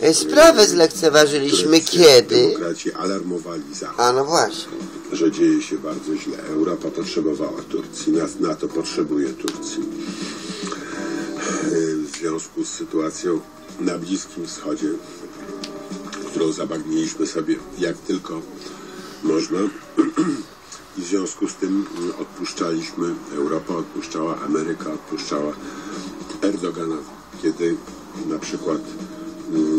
E, Sprawę zlekceważyliśmy kiedy? Demokraci alarmowali Zachód, A no właśnie. że dzieje się bardzo źle. Europa potrzebowała Turcji, Na- NATO potrzebuje Turcji. Yy, W związku z sytuacją na Bliskim Wschodzie, którą zabagniliśmy sobie jak tylko można, i w związku z tym mm, odpuszczaliśmy, Europa odpuszczała, Ameryka odpuszczała Erdogana, kiedy na przykład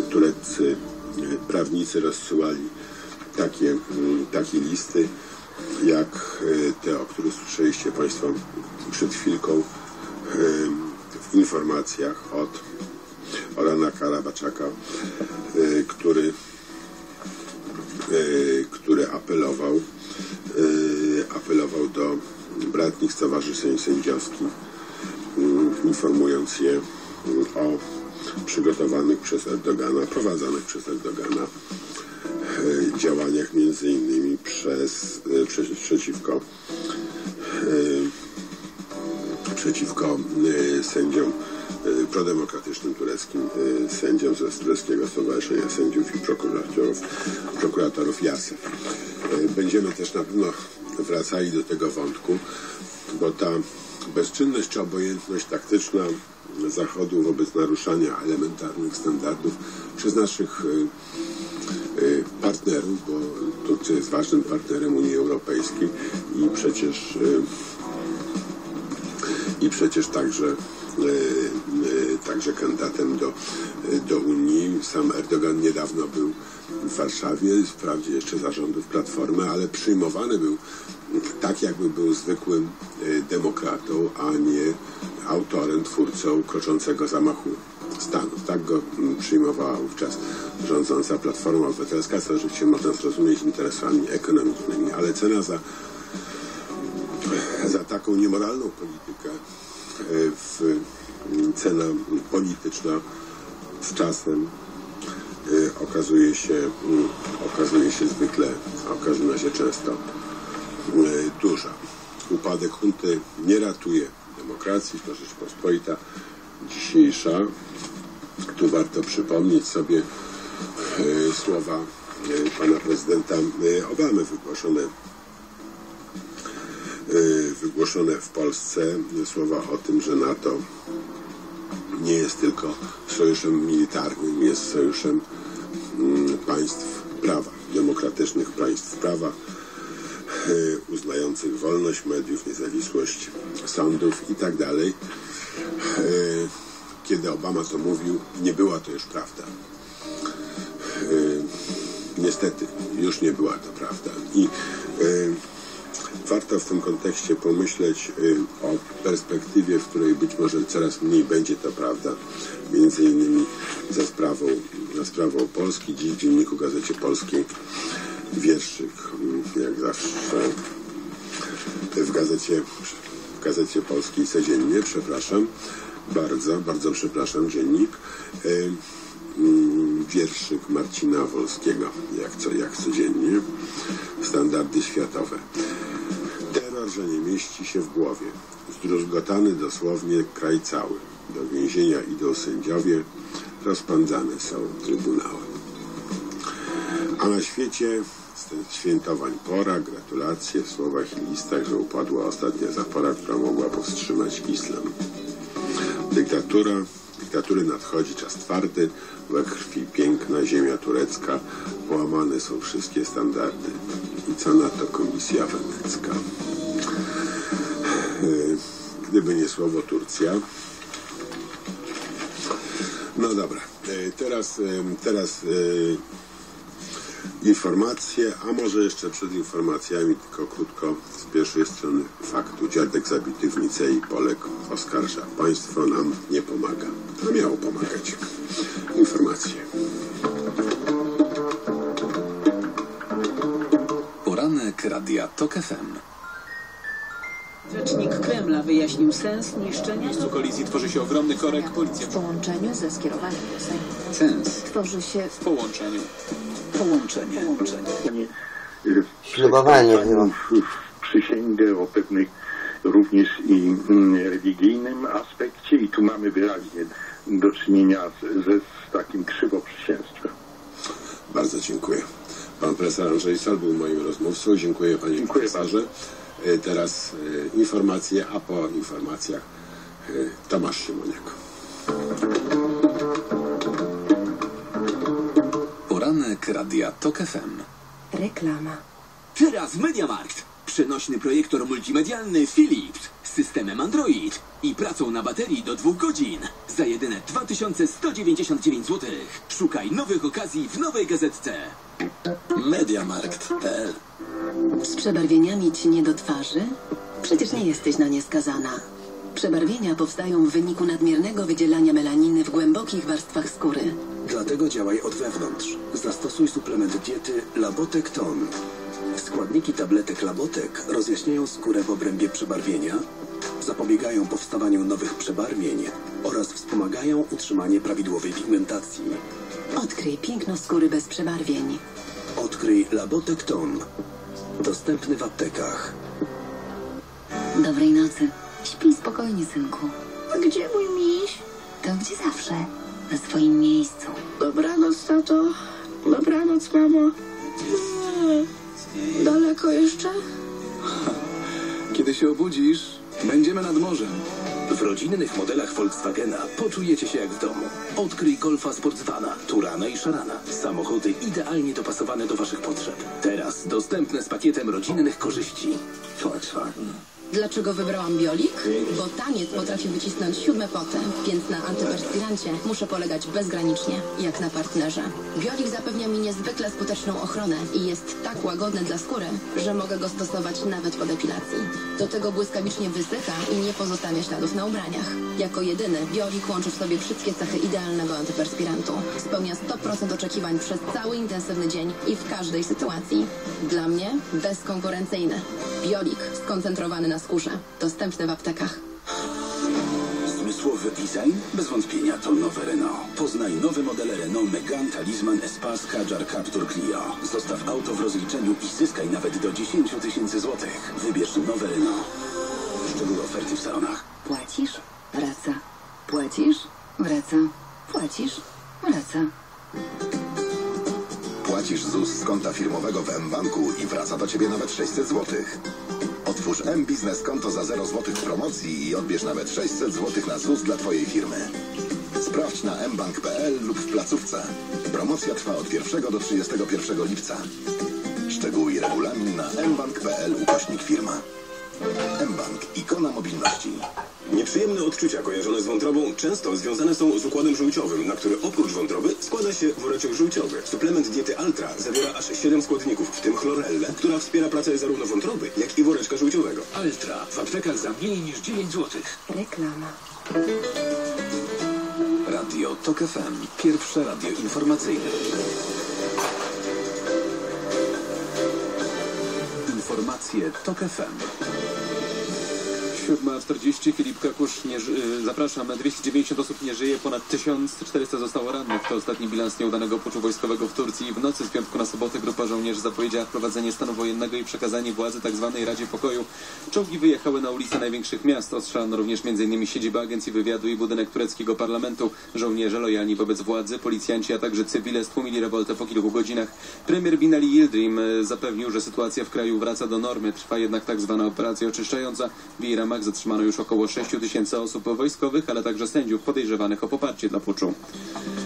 tureccy y, prawnicy rozsyłali takie, mm, takie listy, jak y, te, o których słyszeliście Państwo przed chwilką y, w informacjach od Orana Karabaczaka, y, który który apelował, apelował do bratnich stowarzyszeń sędziowskich, informując je o przygotowanych przez Erdogana, prowadzonych przez Erdogana y, działaniach między innymi przez, prze, przeciwko y, przeciwko sędziom prodemokratycznym tureckim sędziom ze Tureckiego Stowarzyszenia Sędziów i Prokuratorów, prokuratorów JASEF. Y, Będziemy też na pewno wracali do tego wątku, bo ta bezczynność czy obojętność taktyczna Zachodu wobec naruszania elementarnych standardów przez naszych y, y, partnerów, bo Turcja jest ważnym partnerem Unii Europejskiej i przecież y, i przecież także, e, e, także kandydatem do, e, do Unii. Sam Erdogan niedawno był w Warszawie, wprawdzie jeszcze zarządów Platformy, ale przyjmowany był tak, jakby był zwykłym e, demokratą, a nie autorem, twórcą kroczącego zamachu stanu. Tak go mm, przyjmowała wówczas rządząca Platforma Obywatelska, co oczywiście można zrozumieć interesami ekonomicznymi, ale cena za za taką niemoralną politykę e, w, m, cena polityczna z czasem e, okazuje się, m, okazuje się zwykle, każdym razie często e, duża. Upadek hunty nie ratuje demokracji, to Rzeczpospolita dzisiejsza. Tu warto przypomnieć sobie e, słowa e, pana prezydenta e, Obamy wygłoszone wygłoszone w Polsce słowa o tym, że NATO nie jest tylko sojuszem militarnym, jest sojuszem mm, państw prawa, demokratycznych państw prawa, uznających wolność mediów, niezawisłość sądów i tak dalej. Y, Kiedy Obama to mówił, nie była to już prawda. Y, Niestety, już nie była to prawda. I warto w tym kontekście pomyśleć o perspektywie, w której być może coraz mniej będzie to prawda, między innymi za sprawą, za sprawą Polski. Dziś w Dzienniku Gazecie Polskiej wierszyk, jak zawsze w Gazecie, w Gazecie Polskiej codziennie, przepraszam, bardzo, bardzo przepraszam, dziennik. Wierszyk Marcina Wolskiego, jak, co, jak codziennie, standardy światowe. Terror, że nie mieści się w głowie. Zdruzgotany dosłownie kraj cały. Do więzienia idą sędziowie, rozpędzane są trybunały. A na świecie świętowań pora, gratulacje w słowach i listach, że upadła ostatnia zapora, która mogła powstrzymać islam. Dyktatura, dyktatury nadchodzi czas twardy, we krwi piękna ziemia turecka, połamane są wszystkie standardy. I co na to komisja wenecka? Yy, Gdyby nie słowo Turcja. No dobra, yy, teraz, yy, teraz informacje, a może jeszcze przed informacjami, tylko krótko z pierwszej strony faktu. Dziadek zabity w Nicei Polek oskarża. Państwo nam nie pomaga. To miało pomagać. Informacje. Poranek Radia TOK FM. Rzecznik Kremla wyjaśnił sens niszczenia miejscu kolizji tworzy się ogromny korek. Policja W połączeniu ze skierowaniem do Sejmu Sens. tworzy się w połączeniu. Połączenie. y, Ślubowanie w- w przysięgę o pewnych również i mm, religijnym aspekcie i tu mamy wyraźnie do czynienia z, ze, z takim krzywoprzysięstwem. dziękuję. Pan profesor Andrzej Sal był moim rozmówcą. Dziękuję panie Dziękuję profesorze. E, Teraz e, informacje, a po informacjach e, Tomasz Siemoniak. Poranek Radia TOK FM. Reklama. Teraz Mediamarkt. Przenośny projektor multimedialny Philips z systemem Android i pracą na baterii do dwóch godzin. Za jedyne 2199 zł. Szukaj nowych okazji w nowej gazetce. Mediamarkt.pl Z przebarwieniami ci nie do twarzy? Przecież nie jesteś na nie skazana. Przebarwienia powstają w wyniku nadmiernego wydzielania melaniny w głębokich warstwach skóry. Dlatego działaj od wewnątrz. Zastosuj suplement diety Labotek Ton. Składniki tabletek Labotek rozjaśniają skórę w obrębie przebarwienia, zapobiegają powstawaniu nowych przebarwień oraz wspomagają utrzymanie prawidłowej pigmentacji. Odkryj piękno skóry bez przebarwień. Odkryj Labotek Ton. Dostępny w aptekach. Dobrej nocy. Śpij spokojnie, synku. Gdzie mój miś? To gdzie zawsze. Na swoim miejscu. Dobranoc, tato. Dobranoc, mamo. Nie. Daleko jeszcze? Kiedy się obudzisz, będziemy nad morzem. W rodzinnych modelach Volkswagena poczujecie się jak w domu. Odkryj Golfa Sportsvana, Turana i Szarana. Samochody idealnie dopasowane do Waszych potrzeb. Teraz dostępne z pakietem rodzinnych korzyści. Volkswagen. Dlaczego wybrałam biolik? Bo taniec potrafi wycisnąć siódme poty, więc na antyperspirancie muszę polegać bezgranicznie, jak na partnerze. Biolik zapewnia mi niezwykle skuteczną ochronę i jest tak łagodny dla skóry, że mogę go stosować nawet po depilacji. Do tego błyskawicznie wysycha i nie pozostawia śladów na ubraniach. Jako jedyny biolik łączy w sobie wszystkie cechy idealnego antyperspirantu. Spełnia 100% oczekiwań przez cały intensywny dzień i w każdej sytuacji. Dla mnie bezkonkurencyjny. Biolik skoncentrowany na skórze. Dostępny w aptekach. Zmysłowy design? Bez wątpienia to nowe Renault. Poznaj nowe modele Renault Megane, Talisman, Espace, Kadjar, Captur, Clio. Zostaw auto w rozliczeniu i zyskaj nawet do 10 tysięcy złotych. Wybierz nowe Renault. Szczegóły oferty w salonach. Płacisz? Wraca. Płacisz? Wraca. Płacisz? Wraca. Płacisz ZUS z konta firmowego w mBanku i wraca do Ciebie nawet 600 zł. Otwórz M-Biznes konto za 0 zł promocji i odbierz nawet 600 zł na ZUS dla Twojej firmy. Sprawdź na mbank.pl lub w placówce. Promocja trwa od 1 do 31 lipca. Szczegóły i regulamin na mbank.pl ukośnik firma. mBank, ikona mobilności. Nieprzyjemne odczucia kojarzone z wątrobą często związane są z układem żółciowym, na który oprócz wątroby składa się woreczek żółciowy. Suplement diety Altra zawiera aż 7 składników, w tym chlorellę, która wspiera pracę zarówno wątroby, jak i woreczka żółciowego. Altra w aptekach za mniej niż 9 zł. Reklama. Radio TOK FM. Pierwsze radio informacyjne. Informacje TOK FM. 7.40 Filip Kakusz, nie, y, zapraszam, 290 osób nie żyje, ponad 1400 zostało rannych. To ostatni bilans nieudanego puczu wojskowego w Turcji. W nocy z piątku na sobotę grupa żołnierzy zapowiedziała wprowadzenie stanu wojennego i przekazanie władzy tzw. Radzie Pokoju. Czołgi wyjechały na ulice największych miast. Ostrzelano również m.in. siedzibę Agencji Wywiadu i budynek tureckiego parlamentu. Żołnierze lojalni wobec władzy, policjanci, a także cywile stłumili rewoltę po kilku godzinach. Premier Binali Yildirim e, zapewnił, że sytuacja w kraju wraca do normy. Trwa jednak tak zwana operacja oczyszczająca. W jej zatrzymano już około 6 tysięcy osób wojskowych, ale także sędziów podejrzewanych o poparcie dla puczu.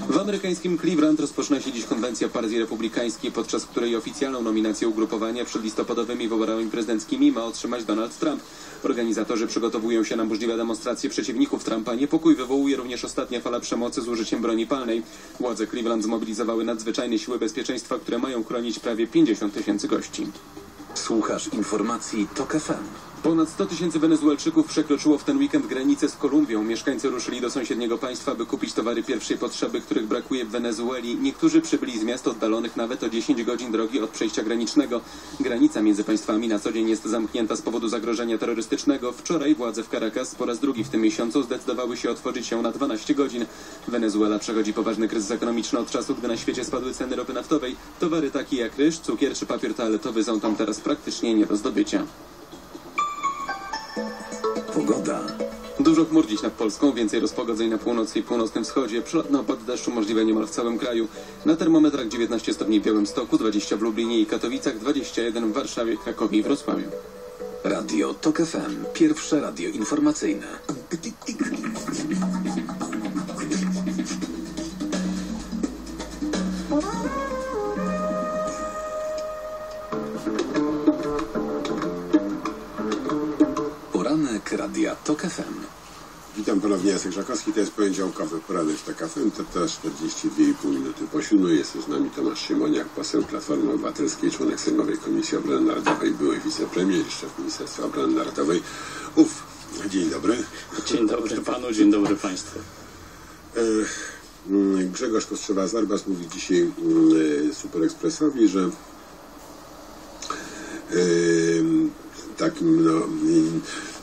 W amerykańskim Cleveland rozpoczyna się dziś konwencja Partii Republikańskiej, podczas której oficjalną nominację ugrupowania przed listopadowymi wyborami prezydenckimi ma otrzymać Donald Trump. Organizatorzy przygotowują się na możliwe demonstracje przeciwników Trumpa. Niepokój wywołuje również ostatnia fala przemocy z użyciem broni palnej. Władze Cleveland zmobilizowały nadzwyczajne siły bezpieczeństwa, które mają chronić prawie 50 tysięcy gości. Słuchasz informacji TOK FM. Ponad 100 tysięcy Wenezuelczyków przekroczyło w ten weekend granicę z Kolumbią. Mieszkańcy ruszyli do sąsiedniego państwa, by kupić towary pierwszej potrzeby, których brakuje w Wenezueli. Niektórzy przybyli z miast oddalonych nawet o 10 godzin drogi od przejścia granicznego. Granica między państwami na co dzień jest zamknięta z powodu zagrożenia terrorystycznego. Wczoraj władze w Caracas po raz drugi w tym miesiącu zdecydowały się otworzyć ją na 12 godzin. Wenezuela przechodzi poważny kryzys ekonomiczny od czasu, gdy na świecie spadły ceny ropy naftowej. Towary takie jak ryż, cukier czy papier toaletowy są tam teraz praktycznie nie do zdobycia. Pogoda. Dużo chmur dziś nad Polską, więcej rozpogodzeń na północy i północnym wschodzie. Przelotne opady deszczu możliwe niemal w całym kraju. Na termometrach 19 stopni w Białymstoku, 20 w Lublinie i Katowicach, 21 w Warszawie, Krakowie i Wrocławiu. Radio TOK FM. Pierwsze radio informacyjne. Poranek Radia TOK FM. Witam ponownie, Jacek Żakowski, to jest poniedziałkowy poranek w TOK FM, to teraz 42,5 minuty po siódmej. Jest z nami Tomasz Siemoniak, poseł Platformy Obywatelskiej, członek Sejmowej Komisji Obrony Narodowej, były wicepremier, szef Ministerstwa Obrony Narodowej. Uf, dzień dobry. Dzień dobry panu, dzień dobry państwu. E, mm, Grzegorz Kostrzewa-Zarbas mówi dzisiaj mm, Super Expressowi, że e, takim no, mm,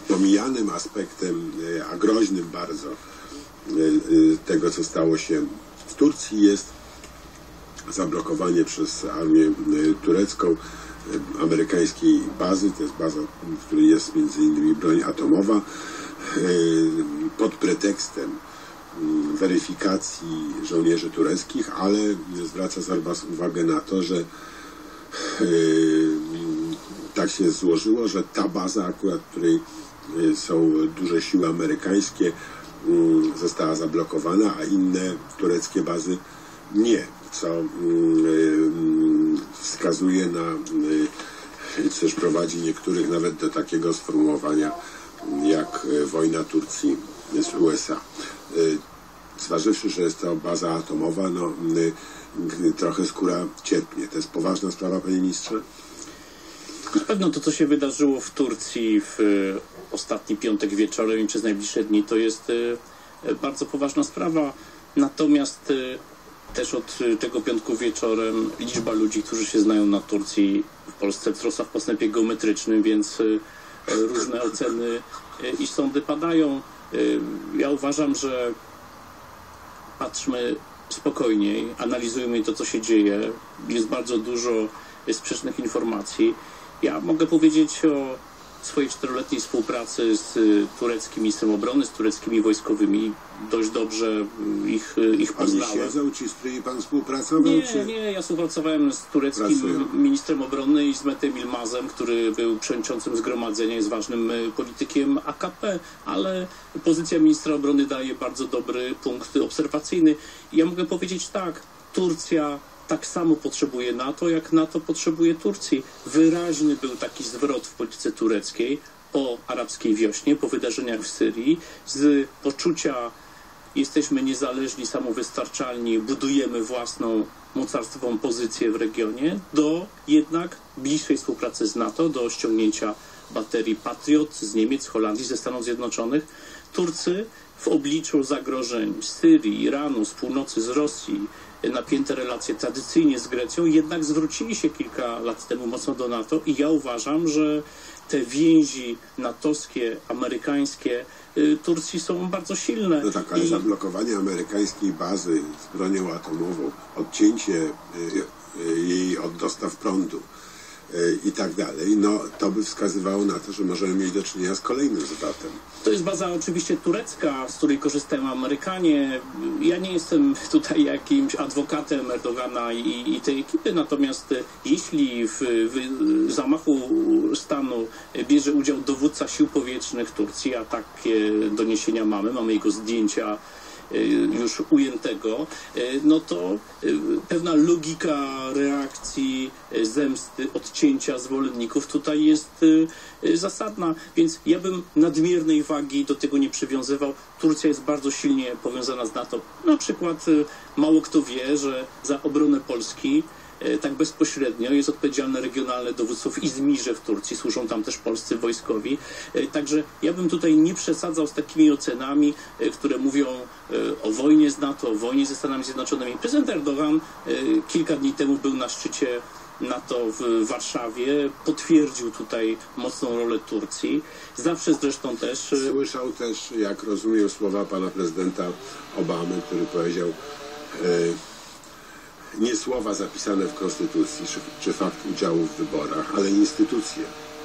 pomijanym aspektem, e, a groźnym bardzo e, e, tego, co stało się w Turcji jest zablokowanie przez armię turecką amerykańskiej bazy, to jest baza, w której jest między innymi broń atomowa, pod pretekstem mm, weryfikacji żołnierzy tureckich, ale zwraca Zarbas uwagę na to, że yy, tak się złożyło, że ta baza akurat, której są duże siły amerykańskie, yy, została zablokowana, a inne tureckie bazy nie, co yy, wskazuje na, też prowadzi niektórych nawet do takiego sformułowania jak wojna Turcji z USA. Zważywszy, że jest to baza atomowa, no trochę skóra cierpnie. To jest poważna sprawa, panie ministrze? Na pewno to, co się wydarzyło w Turcji w ostatni piątek wieczorem i przez najbliższe dni, to jest e, e, bardzo poważna sprawa. Natomiast e, też od tego piątku wieczorem liczba ludzi, którzy się znają na Turcji w Polsce wzrosła w postępie geometrycznym, więc różne oceny i sądy padają. Ja uważam, że patrzmy spokojniej, analizujmy to, co się dzieje. Jest bardzo dużo sprzecznych informacji. Ja mogę powiedzieć o swojej czteroletniej współpracy z y, tureckim ministrem obrony, z tureckimi wojskowymi. Dość dobrze y, ich, y, ich Oni poznałem. siedzą, ci, z którymi pan współpracował? Nie, czy... nie, ja współpracowałem z tureckim Pracują. ministrem obrony i z Metem Ilmazem, który był przewodniczącym zgromadzenia, jest ważnym politykiem AKP, ale pozycja ministra obrony daje bardzo dobry punkt obserwacyjny. Ja mogę powiedzieć tak, Turcja tak samo potrzebuje NATO, jak NATO potrzebuje Turcji. Wyraźny był taki zwrot w polityce tureckiej po arabskiej wiośnie, po wydarzeniach w Syrii, z poczucia jesteśmy niezależni, samowystarczalni, budujemy własną mocarstwową pozycję w regionie, do jednak bliższej współpracy z NATO, do ściągnięcia baterii Patriot z Niemiec, Holandii, ze Stanów Zjednoczonych. Turcy w obliczu zagrożeń z Syrii, Iranu, z północy, z Rosji, napięte relacje tradycyjnie z Grecją, jednak zwrócili się kilka lat temu mocno do NATO i ja uważam, że te więzi natowskie, amerykańskie y, Turcji są bardzo silne. No tak, ale I- zablokowanie amerykańskiej bazy z bronią atomową, odcięcie y, y, jej od dostaw prądu i tak dalej, no to by wskazywało na to, że możemy mieć do czynienia z kolejnym zwrotem. To jest baza oczywiście turecka, z której korzystają Amerykanie. Ja nie jestem tutaj jakimś adwokatem Erdogana i, i tej ekipy, natomiast e, jeśli w, w zamachu stanu bierze udział dowódca sił powietrznych Turcji, a takie doniesienia mamy, mamy jego zdjęcia e, już ujętego, e, no to e, pewna logika reakcji, e, zemsty, odcięcia zwolenników tutaj jest e, e, zasadna, więc ja bym nadmiernej wagi do tego nie przywiązywał. Turcja jest bardzo silnie powiązana z NATO. Na przykład e, mało kto wie, że za obronę Polski e, tak bezpośrednio jest odpowiedzialne regionalne dowództwo w Izmirze w Turcji, służą tam też polscy wojskowi. E, Także ja bym tutaj nie przesadzał z takimi ocenami, e, które mówią e, o wojnie z NATO, o wojnie ze Stanami Zjednoczonymi. Prezydent Erdogan e, kilka dni temu był na szczycie NATO w Warszawie, potwierdził tutaj mocną rolę Turcji. Zawsze zresztą też... e, Słyszał też, jak rozumiem, słowa pana prezydenta Obamy, który powiedział e, nie słowa zapisane w Konstytucji, czy, czy fakt udziału w wyborach, ale instytucje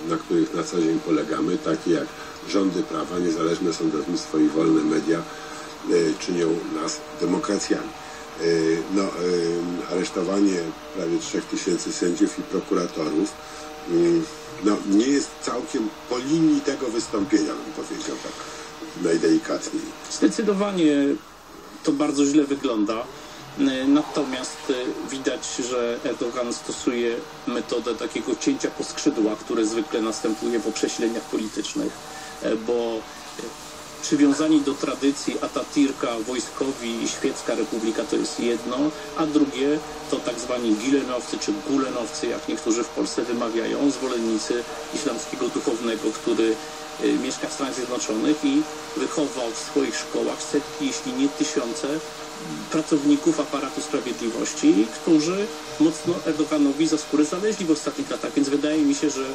na których na co dzień polegamy, takie jak rządy prawa, niezależne sądownictwo i wolne media, e, czynią nas demokracjami. E, No, e, aresztowanie prawie 3000 sędziów i prokuratorów no, nie jest całkiem po linii tego wystąpienia, bym powiedział tak najdelikatniej. Zdecydowanie to bardzo źle wygląda. E, Natomiast e, widać, że Erdogan stosuje metodę takiego cięcia po skrzydłach, które zwykle następuje po prześleniach politycznych, E, bo przywiązani do tradycji Atatürka, wojskowi i świecka republika to jest jedno, a drugie to tak zwani gilenowcy czy gulenowcy, jak niektórzy w Polsce wymawiają, zwolennicy islamskiego duchownego, który mieszka w Stanach Zjednoczonych i wychował w swoich szkołach setki, jeśli nie tysiące pracowników aparatu sprawiedliwości, którzy mocno Erdoganowi za skórę znaleźli w ostatnich latach. Więc wydaje mi się, że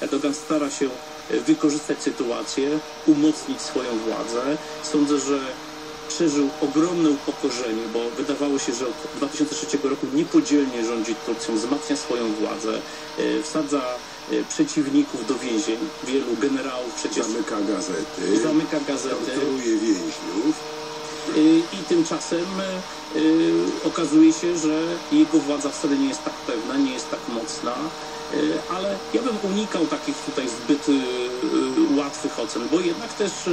Erdogan stara się e, wykorzystać sytuację, umocnić swoją władzę. Sądzę, że przeżył ogromne upokorzenie, bo wydawało się, że od 2003 roku niepodzielnie rządzi Turcją, wzmacnia swoją władzę, e, wsadza e, przeciwników do więzień, wielu generałów przecież Zamyka gazety, zamyka gazety. torturuje więźniów. Y, i tymczasem y, y, okazuje się, że jego władza wcale nie jest tak pewna, nie jest tak mocna, ale ja bym unikał takich tutaj zbyt łatwych ocen, bo jednak też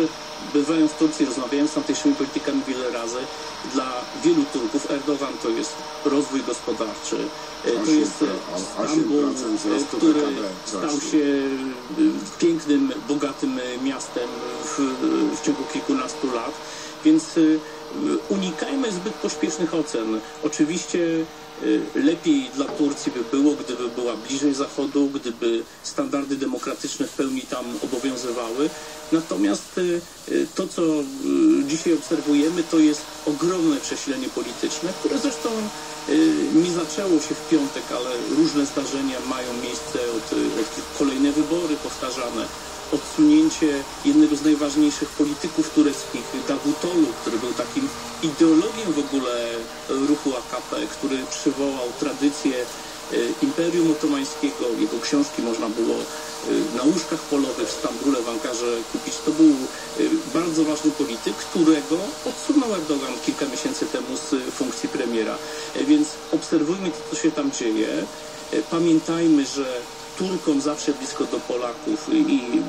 bywając w Turcji, rozmawiając z tamtejszymi politykami wiele razy, dla wielu Turków Erdogan to jest rozwój gospodarczy, to jest Stambuł, 8% wzrostu który stał się pięknym, bogatym miastem w, w ciągu kilkunastu lat. Więc y, unikajmy zbyt pośpiesznych ocen. Oczywiście y, lepiej dla Turcji by było, gdyby była bliżej Zachodu, gdyby standardy demokratyczne w pełni tam obowiązywały. Natomiast y, to, co dzisiaj obserwujemy, to jest ogromne przesilenie polityczne, które zresztą nie zaczęło się w piątek, ale różne zdarzenia mają miejsce od, od kolejne wybory powtarzane odsunięcie jednego z najważniejszych polityków tureckich, Davutoglu, który był takim ideologiem w ogóle ruchu AKP, który przywołał tradycję e, Imperium Otomańskiego. Jego książki można było e, na łóżkach polowych w Stambule, w Ankarze kupić. To był e, bardzo ważny polityk, którego odsunął Erdogan kilka miesięcy temu z funkcji premiera. Więc obserwujmy to, co się tam dzieje. Pamiętajmy, że Turkom zawsze blisko do Polaków i,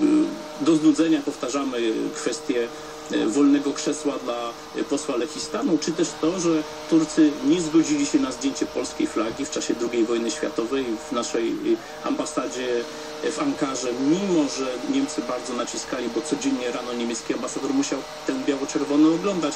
do znudzenia powtarzamy kwestię y, wolnego krzesła dla posła Lechistanu, czy też to, że Turcy nie zgodzili się na zdjęcie polskiej flagi w czasie II wojny światowej w naszej y, ambasadzie w Ankarze, mimo że Niemcy bardzo naciskali, bo codziennie rano niemiecki ambasador musiał tę biało-czerwoną oglądać.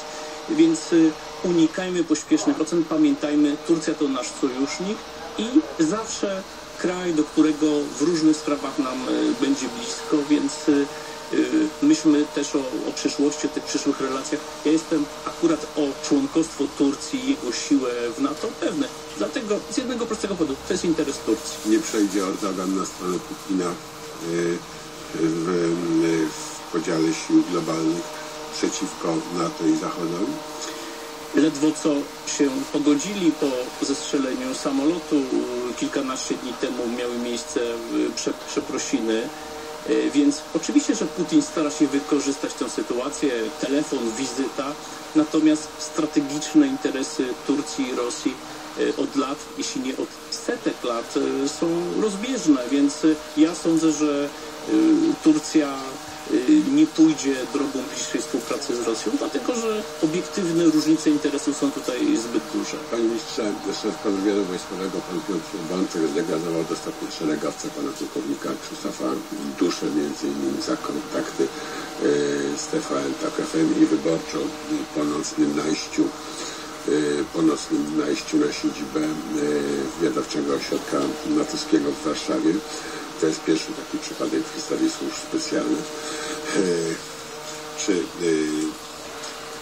Więc unikajmy pośpiesznych ocen, pamiętajmy, Turcja to nasz sojusznik i zawsze kraj, do którego w różnych sprawach nam e, będzie blisko, więc e, e, myślmy też o, o przyszłości, o tych przyszłych relacjach. Ja jestem akurat o członkostwo Turcji i jego siłę w NATO pewny. Dlatego z jednego prostego powodu, to jest interes Turcji. Nie przejdzie Erdogan na stronę Putina w, y, w podziale sił globalnych przeciwko NATO i Zachodowi? Ledwo co się pogodzili po zestrzeleniu samolotu. Kilkanaście dni temu miały miejsce y, prze, przeprosiny. Y, Więc oczywiście, że Putin stara się wykorzystać tę sytuację, telefon, wizyta, natomiast strategiczne interesy Turcji i Rosji y, od lat, jeśli nie od setek lat, są rozbieżne, więc ja sądzę, że Turcja nie pójdzie drogą bliższej współpracy z Rosją, dlatego że obiektywne różnice interesów są tutaj zbyt duże. Panie ministrze, szef konwiadu wojskowego, pan Piotr Bączek, zdegradował do stopnia szeregowca pana pułkownika Krzysztofa Duszę, między innymi za kontakty e, z TVN, TAK FM i wyborczą po nocnym najściu po nocnym najściu na siedzibę wywiadowczego ośrodka natowskiego w Warszawie. To jest pierwszy taki przypadek w historii służb specjalnych. E, Czy e,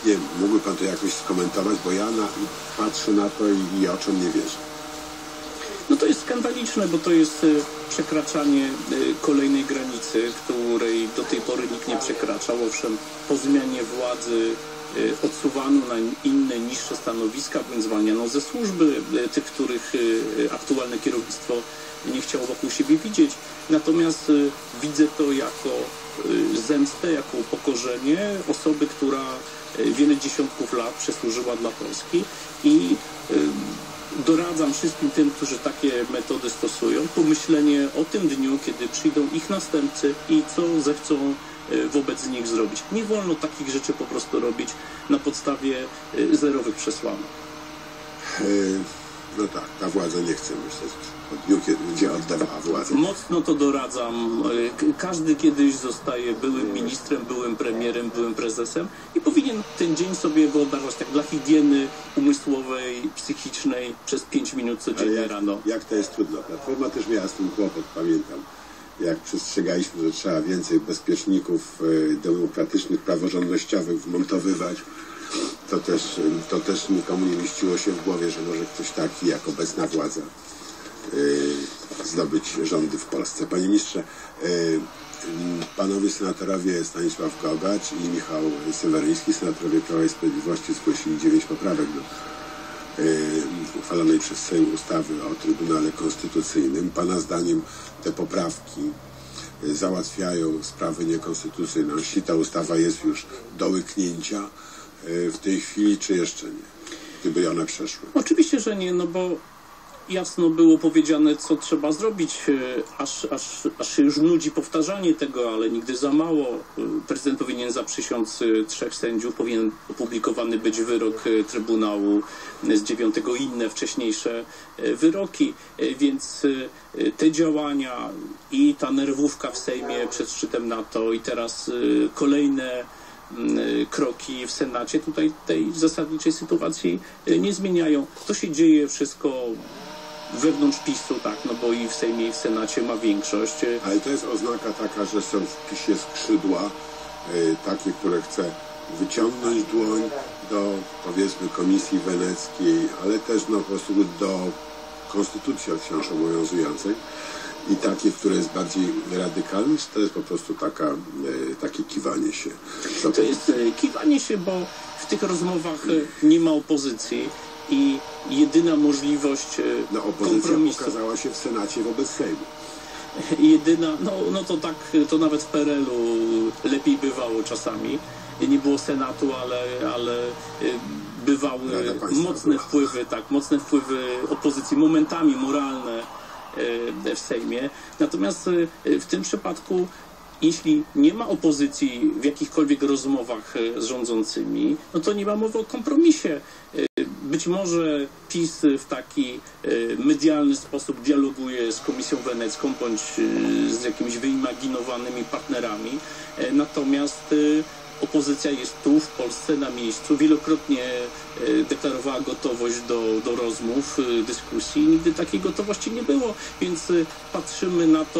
nie wiem, mógłby Pan to jakoś skomentować, bo ja na, patrzę na to i, i oczom nie wierzę. No to jest skandaliczne, bo to jest e, przekraczanie kolejnej granicy, której do tej pory nikt nie przekraczał. Owszem, po zmianie władzy odsuwano na inne, niższe stanowiska, bądź zwalniano ze służby y, tych, których y, aktualne kierownictwo nie chciało wokół siebie widzieć. Natomiast widzę to jako zemstę, jako upokorzenie osoby, która wiele dziesiątków lat przesłużyła dla Polski i doradzam wszystkim tym, którzy takie metody stosują, pomyślenie o tym dniu, kiedy przyjdą ich następcy i co zechcą wobec nich zrobić. Nie wolno takich rzeczy po prostu robić na podstawie y, zerowych przesłanek. E, No tak, ta władza nie chce myśleć o dniu, kiedy będzie oddawała władzę. Mocno to doradzam. Y, Każdy kiedyś zostaje byłym ministrem, byłym premierem, byłym prezesem i powinien ten dzień sobie wyobrażać tak dla higieny umysłowej, psychicznej przez 5 minut codziennie jak, rano. jak to jest trudno. Platforma też miała z tym kłopot, pamiętam. Jak przestrzegaliśmy, że trzeba więcej bezpieczników e, demokratycznych, praworządnościowych wmontowywać, to też, to też nikomu nie mieściło się w głowie, że może ktoś taki jak obecna władza e, zdobyć rządy w Polsce. Panie ministrze, e, panowie senatorowie Stanisław Gogacz i Michał Seweryński, senatorowie Prawa i Sprawiedliwości zgłosili dziewięć poprawek do uchwalonej przez Sejm ustawy o Trybunale Konstytucyjnym. Pana zdaniem te poprawki e, załatwiają sprawy niekonstytucyjności. Ta ustawa jest już do łyknięcia e, w tej chwili, czy jeszcze nie? Gdyby one przeszły. Oczywiście, że nie, no bo jasno było powiedziane, co trzeba zrobić, e, aż, aż, aż się już nudzi powtarzanie tego, ale nigdy za mało. E, Prezydent powinien zaprzysiąc e, trzech sędziów, powinien opublikowany być wyrok Trybunału z 9 i inne wcześniejsze wyroki, więc te działania i ta nerwówka w Sejmie przed szczytem NATO i teraz kolejne m, y, kroki w Senacie tutaj tej zasadniczej sytuacji nie zmieniają. To się dzieje wszystko wewnątrz PiSu, tak, no bo i w Sejmie i w Senacie ma większość. Ale to jest oznaka taka, że są w PiSie skrzydła, y, takie, które chce wyciągnąć dłoń do, powiedzmy, Komisji Weneckiej, ale też no, po prostu do konstytucji wciąż obowiązującej i takie, które jest bardziej radykalne, to jest po prostu taka, y, takie kiwanie się? To jest y, kiwanie się, bo w tych rozmowach nie ma opozycji i jedyna możliwość y, no, kompromisu. pokazała się w Senacie wobec Sejmu. Jedyna, no, no to tak, to nawet w PRL-u lepiej bywało czasami. Nie było Senatu, ale, ale y, bywały mocne wpływy, tak, mocne wpływy opozycji, momentami moralne y, w Sejmie. Natomiast w tym przypadku jeśli nie ma opozycji w jakichkolwiek rozmowach y, z rządzącymi, no to nie ma mowy o kompromisie. Y, Być może PiS w taki y, medialny sposób dialoguje z Komisją Wenecką bądź z jakimiś wyimaginowanymi partnerami, natomiast opozycja jest tu w Polsce na miejscu, wielokrotnie deklarowała gotowość do, do rozmów, dyskusji. Nigdy takiej gotowości nie było, więc patrzymy na to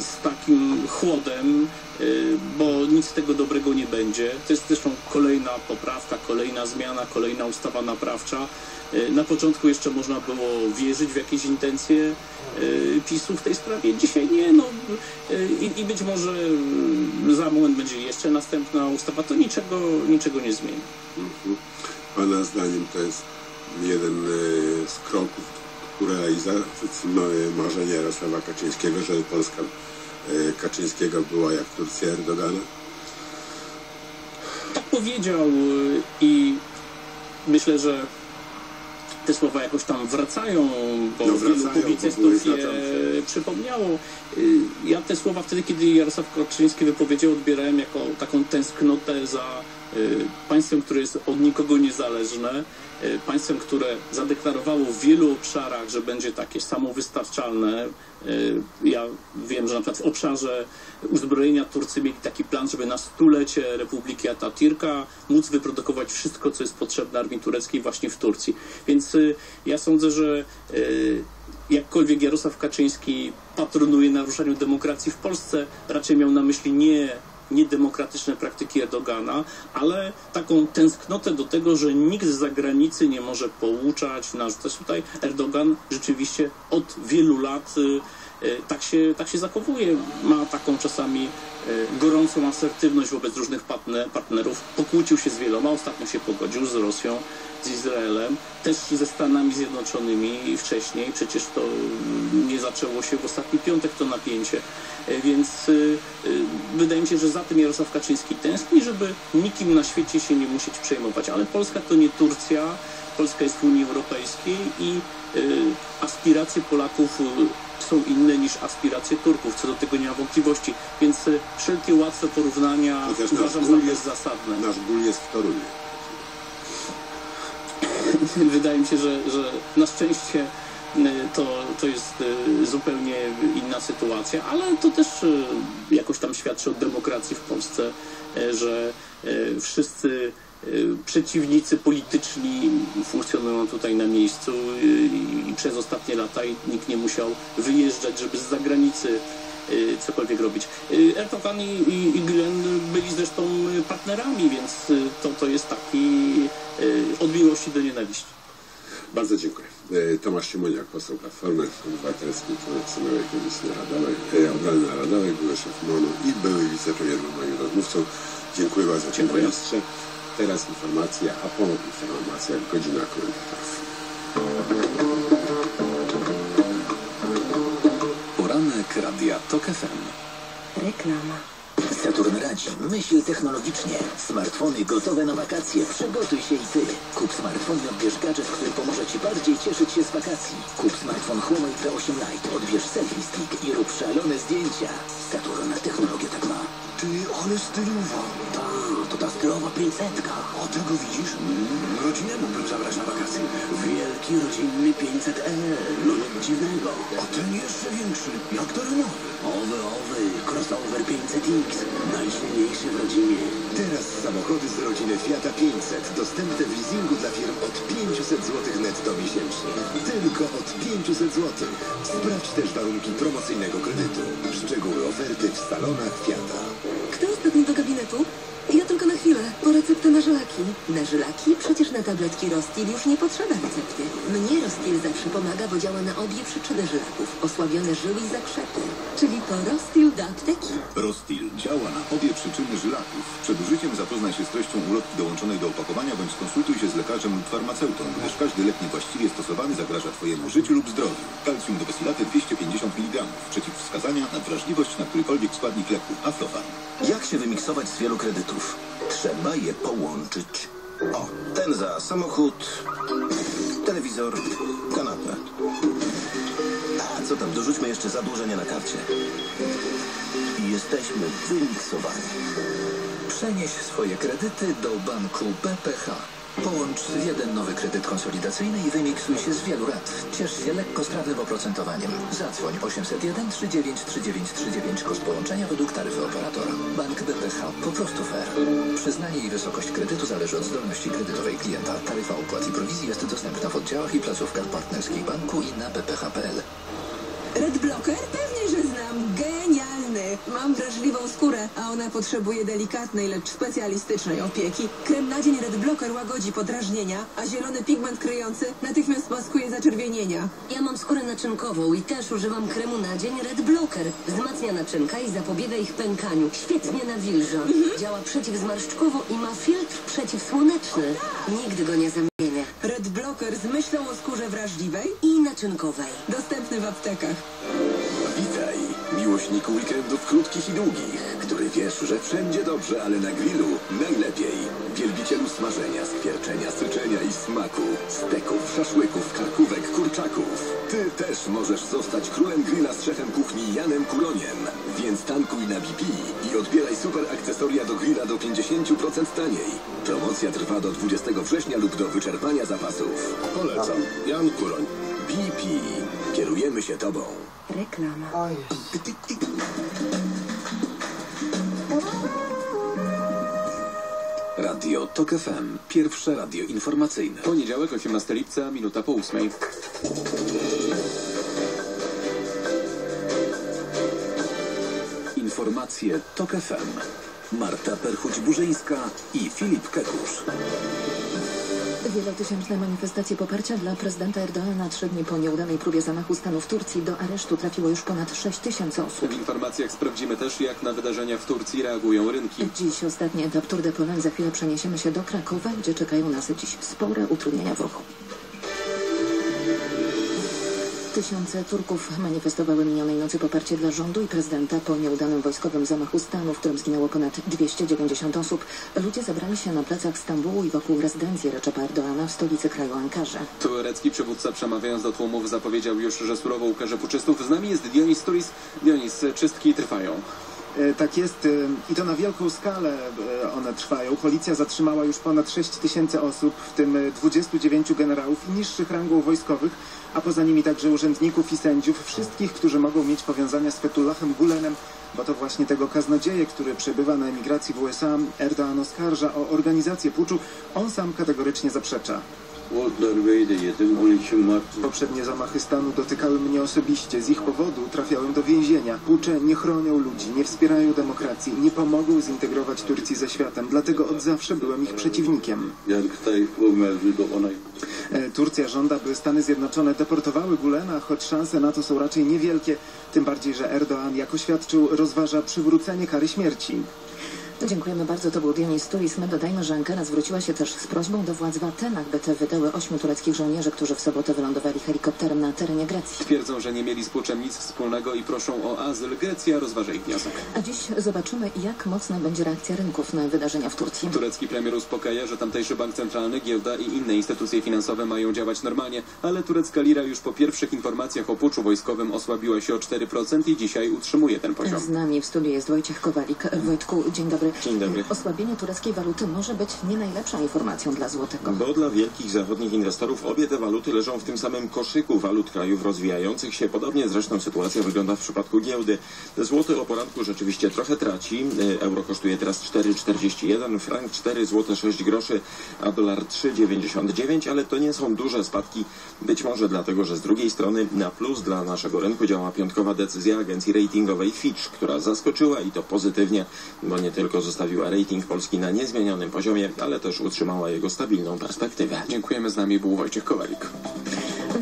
z takim chłodem, y, bo nic z tego dobrego nie będzie. To jest zresztą kolejna poprawka, kolejna zmiana, kolejna ustawa naprawcza. Y, Na początku jeszcze można było wierzyć w jakieś intencje y, PiSu w tej sprawie. Dzisiaj nie, no y, i, i być może y, za moment będzie jeszcze następna ustawa. To niczego, niczego nie zmieni. Mhm. Pana zdaniem to jest jeden z kroków ku realizacji ma- marzenia Jarosława Kaczyńskiego, żeby Polska e, Kaczyńskiego była jak Turcja Erdogana? Tak powiedział y, i myślę, że te słowa jakoś tam wracają, bo No, wielu wracają, publicystów bo były je przypomniało. Y, Ja te słowa wtedy, kiedy Jarosław Kaczyński wypowiedział, odbierałem jako taką tęsknotę za państwem, które jest od nikogo niezależne, państwem, które zadeklarowało w wielu obszarach, że będzie takie samowystarczalne. Y, Ja wiem, że na przykład w obszarze uzbrojenia Turcy mieli taki plan, żeby na stulecie Republiki Atatürka móc wyprodukować wszystko, co jest potrzebne armii tureckiej właśnie w Turcji. Więc y, ja sądzę, że jakkolwiek Jarosław Kaczyński patronuje naruszaniu demokracji w Polsce, raczej miał na myśli nie niedemokratyczne praktyki Erdogana, ale taką tęsknotę do tego, że nikt z zagranicy nie może pouczać, narzucać. Tutaj Erdogan rzeczywiście od wielu lat y, tak się, tak się zachowuje. Ma taką czasami y, gorącą asertywność wobec różnych partner, partnerów. Pokłócił się z wieloma, ostatnio się pogodził z Rosją, z Izraelem, też ze Stanami Zjednoczonymi wcześniej. Przecież to y, nie zaczęło się w ostatni piątek to napięcie. Y, Więc wydaje mi się, że za tym Jarosław Kaczyński tęskni, żeby nikim na świecie się nie musieć przejmować. Ale Polska to nie Turcja, Polska jest w Unii Europejskiej i aspiracje Polaków są inne niż aspiracje Turków. Co do tego nie ma wątpliwości. Więc y, wszelkie łatwe porównania Chociaż uważam za bezzasadne. nasz ból jest w Toruniu. Wydaje mi się, że, że na szczęście y, to, to jest y, zupełnie inna sytuacja, ale to też jakoś tam świadczy o demokracji w Polsce, że wszyscy przeciwnicy polityczni funkcjonują tutaj na miejscu y, i przez ostatnie lata nikt nie musiał wyjeżdżać, żeby z zagranicy y, cokolwiek robić. Y, Erdogan i, i, i Gülen byli zresztą y, partnerami, więc y, to, to jest taki y, od miłości do nienawiści. Bardzo dziękuję. Tomasz Siemoniak, poseł Platformy Obywatelskiej, członek Sejmowej Komisji Narodowej, Obrony Narodowej, były szef MONU i były wicepremier był moim rozmówcą. Dziękuję bardzo, panie Dziękuję. ministrze. Teraz informacja, a po informacjach godzina komentatorów. Poranek Radia TOK FM. Reklama. Saturn radzi. Myśl technologicznie. Smartfony gotowe na wakacje. Przygotuj się i ty. Kup smartfon i odbierz gadżet, który pomoże ci bardziej cieszyć się z wakacji. Kup smartfon Huawei P8 Lite. Odbierz selfie stick i rób szalone zdjęcia. Saturn technologia tak ma. Ty, ale stylowa. To ta stylowa 500. O tego widzisz? Mm, rodzinę mógłbym zabrać na wakacje. Wielki rodzinny 500e. No nic dziwnego. A ten jeszcze większy. Jak terenowy. Owy, owy. Crossover 500X. Najsilniejszy w rodzinie. Teraz samochody z rodziny Fiata 500 dostępne w leasingu dla firm od 500 zł netto miesięcznie. Tylko od 500 zł. Sprawdź też warunki promocyjnego kredytu. Szczegóły oferty w salonach Fiata. Kto ostatni do gabinetu? Ja tylko na chwilę, po receptę na żylaki. Na żylaki? Przecież na tabletki Rostil już nie potrzeba recepty. Mnie Rostil zawsze pomaga, bo działa na obie przyczyny żylaków. Osłabione żyły i zakrzepy. Czyli to Rostil do apteki. Rostil działa na obie przyczyny żylaków. Przed użyciem zapoznaj się z treścią ulotki dołączonej do opakowania bądź skonsultuj się z lekarzem lub farmaceutą, gdyż każdy lek niewłaściwie stosowany zagraża Twojemu życiu lub zdrowiu. Kalcium do besylaty 250 mg. Przeciwwskazania na wrażliwość na którykolwiek składnik leku. Aflofarm. Jak się wymiksować z wielu kredytów? Trzeba je połączyć. O, ten za samochód, telewizor, kanapę. A co tam, dorzućmy jeszcze zadłużenie na karcie. Jesteśmy wymiksowani. Przenieś swoje kredyty do banku BPH. Połącz jeden nowy kredyt konsolidacyjny i wymiksuj się z wielu rat. Ciesz się lekko strawnym oprocentowaniem. Zadzwoń 801 39 39 39 koszt połączenia według taryfy operatora. Bank BPH. Po prostu fair. Przyznanie i wysokość kredytu zależy od zdolności kredytowej klienta. Taryfa opłat i prowizji jest dostępna w oddziałach i placówkach partnerskich banku i na bph.pl. Red Blocker? Pewnie, że znam. Mam wrażliwą skórę, a ona potrzebuje delikatnej, lecz specjalistycznej opieki. Krem na dzień Red Blocker łagodzi podrażnienia, a zielony pigment kryjący natychmiast maskuje zaczerwienienia. Ja mam skórę naczynkową i też używam kremu na dzień Red Blocker. Wzmacnia naczynka i zapobiega ich pękaniu. Świetnie nawilża. Działa przeciwzmarszczkowo i ma filtr przeciwsłoneczny. Nigdy go nie zamienię. Red Blocker z myślą o skórze wrażliwej i naczynkowej. Dostępny w aptekach. Witaj, miłośniku weekendów krótkich i długich, który wiesz, że wszędzie dobrze, ale na grillu najlepiej. Wielbicielu smażenia, skwierczenia, syczenia i smaku. Steków, szaszłyków, karkówek, kurczaków. Ty też możesz zostać królem grilla z szefem kuchni Janem Kuloniem. Więc tankuj na BP i odbieraj super akcesoria do grilla do 50% taniej. Promocja trwa do 20 września lub do wyczerpania zapasów. Polecam. Jan Kuloń. BP. Kierujemy się tobą. Reklama. Radio TOK FM. Pierwsze radio informacyjne. Poniedziałek, 18 lipca, minuta po ósmej. Informacje TOK FM. Marta Perchuć-Burzyńska i Filip Kekusz. Wielotysięczne manifestacje poparcia dla prezydenta Erdoana trzy dni po nieudanej próbie zamachu stanu w Turcji do aresztu trafiło już ponad 6 tysięcy osób. W informacjach sprawdzimy też, jak na wydarzenia w Turcji reagują rynki. Dziś ostatni etap Tour de Pologne. Za chwilę przeniesiemy się do Krakowa, gdzie czekają nas dziś spore utrudnienia w ruchu. Tysiące Turków manifestowały minionej nocy poparcie dla rządu i prezydenta po nieudanym wojskowym zamachu stanu, w którym zginęło ponad 290 osób. Ludzie zebrali się na placach Stambułu i wokół rezydencji Reczepa Erdoana w stolicy kraju Ankarze. Turecki przywódca przemawiając do tłumów zapowiedział już, że surowo ukarze puczystów. Z nami jest Dionis Turis. Dionis, czystki trwają. E, Tak jest e, i to na wielką skalę e, one trwają. Policja zatrzymała już ponad 6 tysięcy osób, w tym e, 29 generałów i niższych rangą wojskowych, a poza nimi także urzędników i sędziów, wszystkich, którzy mogą mieć powiązania z Fetullahem Gulenem, bo to właśnie tego kaznodzieje, który przebywa na emigracji w USA, Erdoğan oskarża o organizację puczu. On sam kategorycznie zaprzecza. O darbeyi de yedim. 12 Mart Poprzednie zamachy stanu dotykały mnie osobiście. Z ich powodu trafiałem do więzienia. Pucze nie chronią ludzi, nie wspierają demokracji, nie pomogą zintegrować Turcji ze światem. Dlatego od zawsze byłem ich przeciwnikiem. E, Turcja żąda, by Stany Zjednoczone deportowały Gulena, choć szanse na to są raczej niewielkie. Tym bardziej, że Erdoğan, jak oświadczył, rozważa przywrócenie kary śmierci. Dziękujemy bardzo. To był Dionis Turis. My dodajmy, że Ankara zwróciła się też z prośbą do władz w Atenach, by te wydały ośmiu tureckich żołnierzy, którzy w sobotę wylądowali helikopterem na terenie Grecji. Twierdzą, że nie mieli z puczem nic wspólnego i proszą o azyl. Grecja rozważa ich wniosek. A dziś zobaczymy, jak mocna będzie reakcja rynków na wydarzenia w Turcji. Turecki premier uspokaja, że tamtejszy bank centralny, giełda i inne instytucje finansowe mają działać normalnie, ale turecka lira już po pierwszych informacjach o puczu wojskowym osłabiła się o 4% i dzisiaj utrzymuje ten poziom. Z nami w studiu jest Wojciech Kowalik. Wojtku, dzień dobry. Dzień dobry. Osłabienie tureckiej waluty może być nie najlepszą informacją dla złotego. Bo dla wielkich zachodnich inwestorów obie te waluty leżą w tym samym koszyku walut krajów rozwijających się. Podobnie zresztą sytuacja wygląda w przypadku giełdy. Złoty o poranku rzeczywiście trochę traci. Euro kosztuje teraz 4,41, frank 4 zł 6 groszy, a dolar 3,99, ale to nie są duże spadki. Być może dlatego, że z drugiej strony na plus dla naszego rynku działa piątkowa decyzja agencji ratingowej Fitch, która zaskoczyła i to pozytywnie, bo nie tylko zostawiła rating Polski na niezmienionym poziomie, ale też utrzymała jego stabilną perspektywę. Dziękujemy. Z nami był Wojciech Kowalik.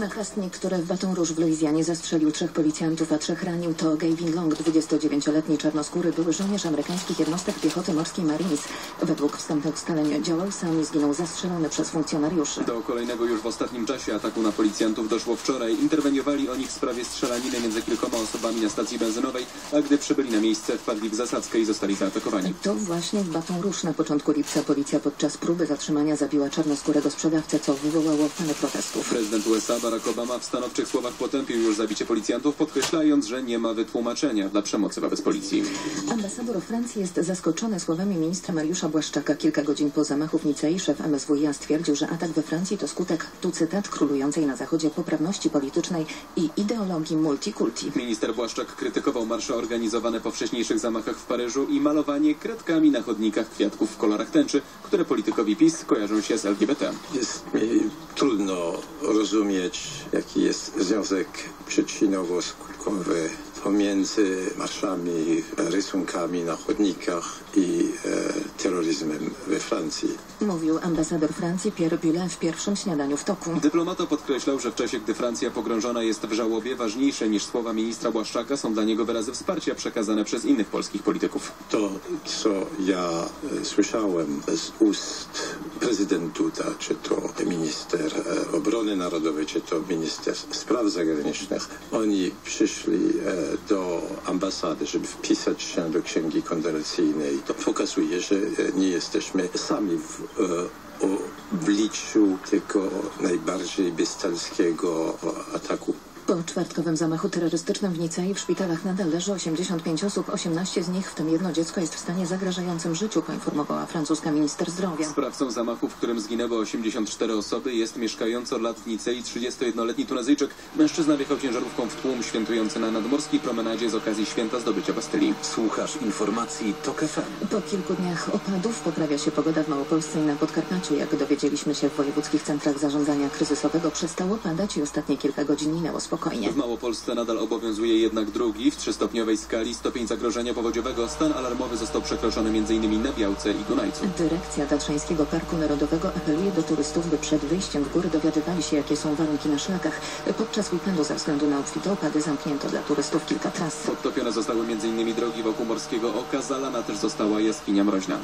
Napastnik, który w Baton Rouge w Luizjanie zastrzelił trzech policjantów, a trzech ranił, to Gavin Long, 29-letni czarnoskóry, były żołnierz amerykańskich jednostek piechoty morskiej Marines. Według wstępnych ustaleń działał sam i zginął zastrzelony przez funkcjonariuszy. Do kolejnego już w ostatnim czasie ataku na policjantów doszło wczoraj. Interweniowali oni w sprawie strzelaniny między kilkoma osobami na stacji benzynowej, a gdy przybyli na miejsce, wpadli w zasadzkę i zostali zaatakowani. To właśnie w Baton Rouge na początku lipca policja podczas próby zatrzymania zabiła czarnoskórego sprzedawcę, co wywołało falę protestów. Prezydent USA Barack Obama w stanowczych słowach potępił już zabicie policjantów, podkreślając, że nie ma wytłumaczenia dla przemocy wobec policji. Ambasador Francji jest zaskoczony słowami ministra Mariusza Błaszczaka. Kilka godzin po zamachu w Nicei szef MSWiA stwierdził, że atak we Francji to skutek, tu cytat, królującej na Zachodzie poprawności politycznej i ideologii multikulti. Minister Błaszczak krytykował marsze organizowane po wcześniejszych zamachach w Paryżu i malowanie kredkami na chodnikach kwiatków w kolorach tęczy, które politykowi PiS kojarzą się z LGBT. Jest mi trudno rozumieć, jaki jest związek przyczynowo-skutkowy pomiędzy marszami, rysunkami na chodnikach i e, terroryzmem we Francji. Mówił ambasador Francji Pierre Bulin w pierwszym śniadaniu w toku. Dyplomata podkreślał, że w czasie, gdy Francja pogrążona jest w żałobie, ważniejsze niż słowa ministra Błaszczaka są dla niego wyrazy wsparcia przekazane przez innych polskich polityków. To, co ja e, słyszałem z ust prezydentuta, czy to minister e, obrony narodowej, czy to minister spraw zagranicznych, oni przyszli e, do ambasady, żeby wpisać się do księgi kondolencyjnej. To pokazuje, że e, nie jesteśmy sami w e, obliczu tego najbardziej bestialskiego ataku Po czwartkowym zamachu terrorystycznym w Nicei w szpitalach nadal leży 85 osób. 18 z nich, w tym jedno dziecko, jest w stanie zagrażającym życiu, poinformowała francuska minister zdrowia. Sprawcą zamachu, w którym zginęły 84 osoby, jest mieszkający od lat w Nicei 31-letni Tunezyjczyk. Mężczyzna wjechał ciężarówką w tłum świętujący na nadmorskiej promenadzie z okazji święta zdobycia Bastylii. Słuchasz informacji TOK FM. Po kilku dniach opadów poprawia się pogoda w Małopolsce i na Podkarpaciu. Jak dowiedzieliśmy się w wojewódzkich centrach zarządzania kryzysowego, przestało padać i ostatnie kilka godzin minęło spokojnie. Spokojnie. W Małopolsce nadal obowiązuje jednak drugi, w trzystopniowej skali, stopień zagrożenia powodziowego. Stan alarmowy został przekroczony m.in. na Białce i Dunajcu. Dyrekcja Tatrzańskiego Parku Narodowego apeluje do turystów, by przed wyjściem w góry dowiadywali się, jakie są warunki na szlakach. Podczas weekendu ze względu na obfite opady zamknięto dla turystów kilka tras. Podtopione zostały m.in. drogi wokół Morskiego Oka, zalana też została jaskinia mroźna.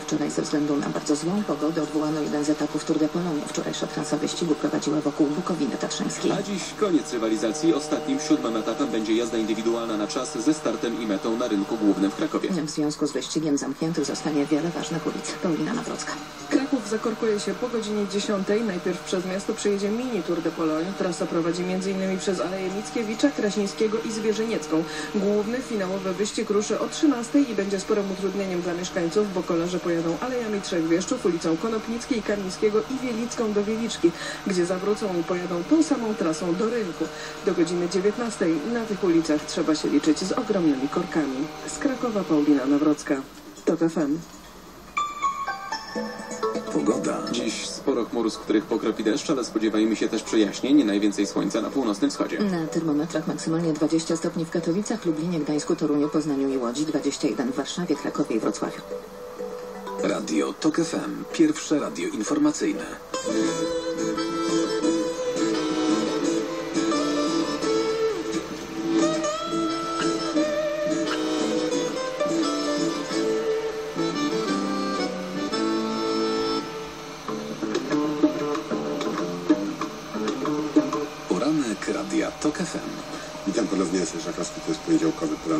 Wczoraj ze względu na bardzo złą pogodę odwołano jeden z etapów Tour de Pologne. Wczorajsza trasa wyścigu prowadziła wokół Bukowiny Tatrzańskiej. A dziś koniec rywalizacji. Ostatnim, siódmym etapem będzie jazda indywidualna na czas ze startem i metą na rynku głównym w Krakowie. W związku z wyścigiem zamkniętych zostanie wiele ważnych ulic. Paulina Nawrocka. Kraków zakorkuje się po godzinie 10. Najpierw przez miasto przejedzie mini Tour de Pologne. Trasa prowadzi m.in. przez Aleję Mickiewicza, Kraśnickiego i Zwierzyniecką. Główny finałowy wyścig ruszy o 13 i będzie sporym utrudnieniem dla mieszkańców, bo kolarze pojadą Alejami Trzech Wieszczów, ulicą Konopnickiej, Karnickiego i Wielicką do Wieliczki, gdzie zawrócą i pojadą tą samą trasą do rynku. Do godziny 19 na tych ulicach trzeba się liczyć z ogromnymi korkami. Z Krakowa Paulina Nawrocka. TOK FM. Pogoda. Dziś sporo chmur, z których pokropi deszcz, ale spodziewajmy się też przejaśnień, najwięcej słońca na północnym wschodzie. Na termometrach maksymalnie 20 stopni w Katowicach, Lublinie, Gdańsku, Toruniu, Poznaniu i Łodzi, 21 w Warszawie, Krakowie i Wrocławiu. Radio TOK FM. Pierwsze radio informacyjne.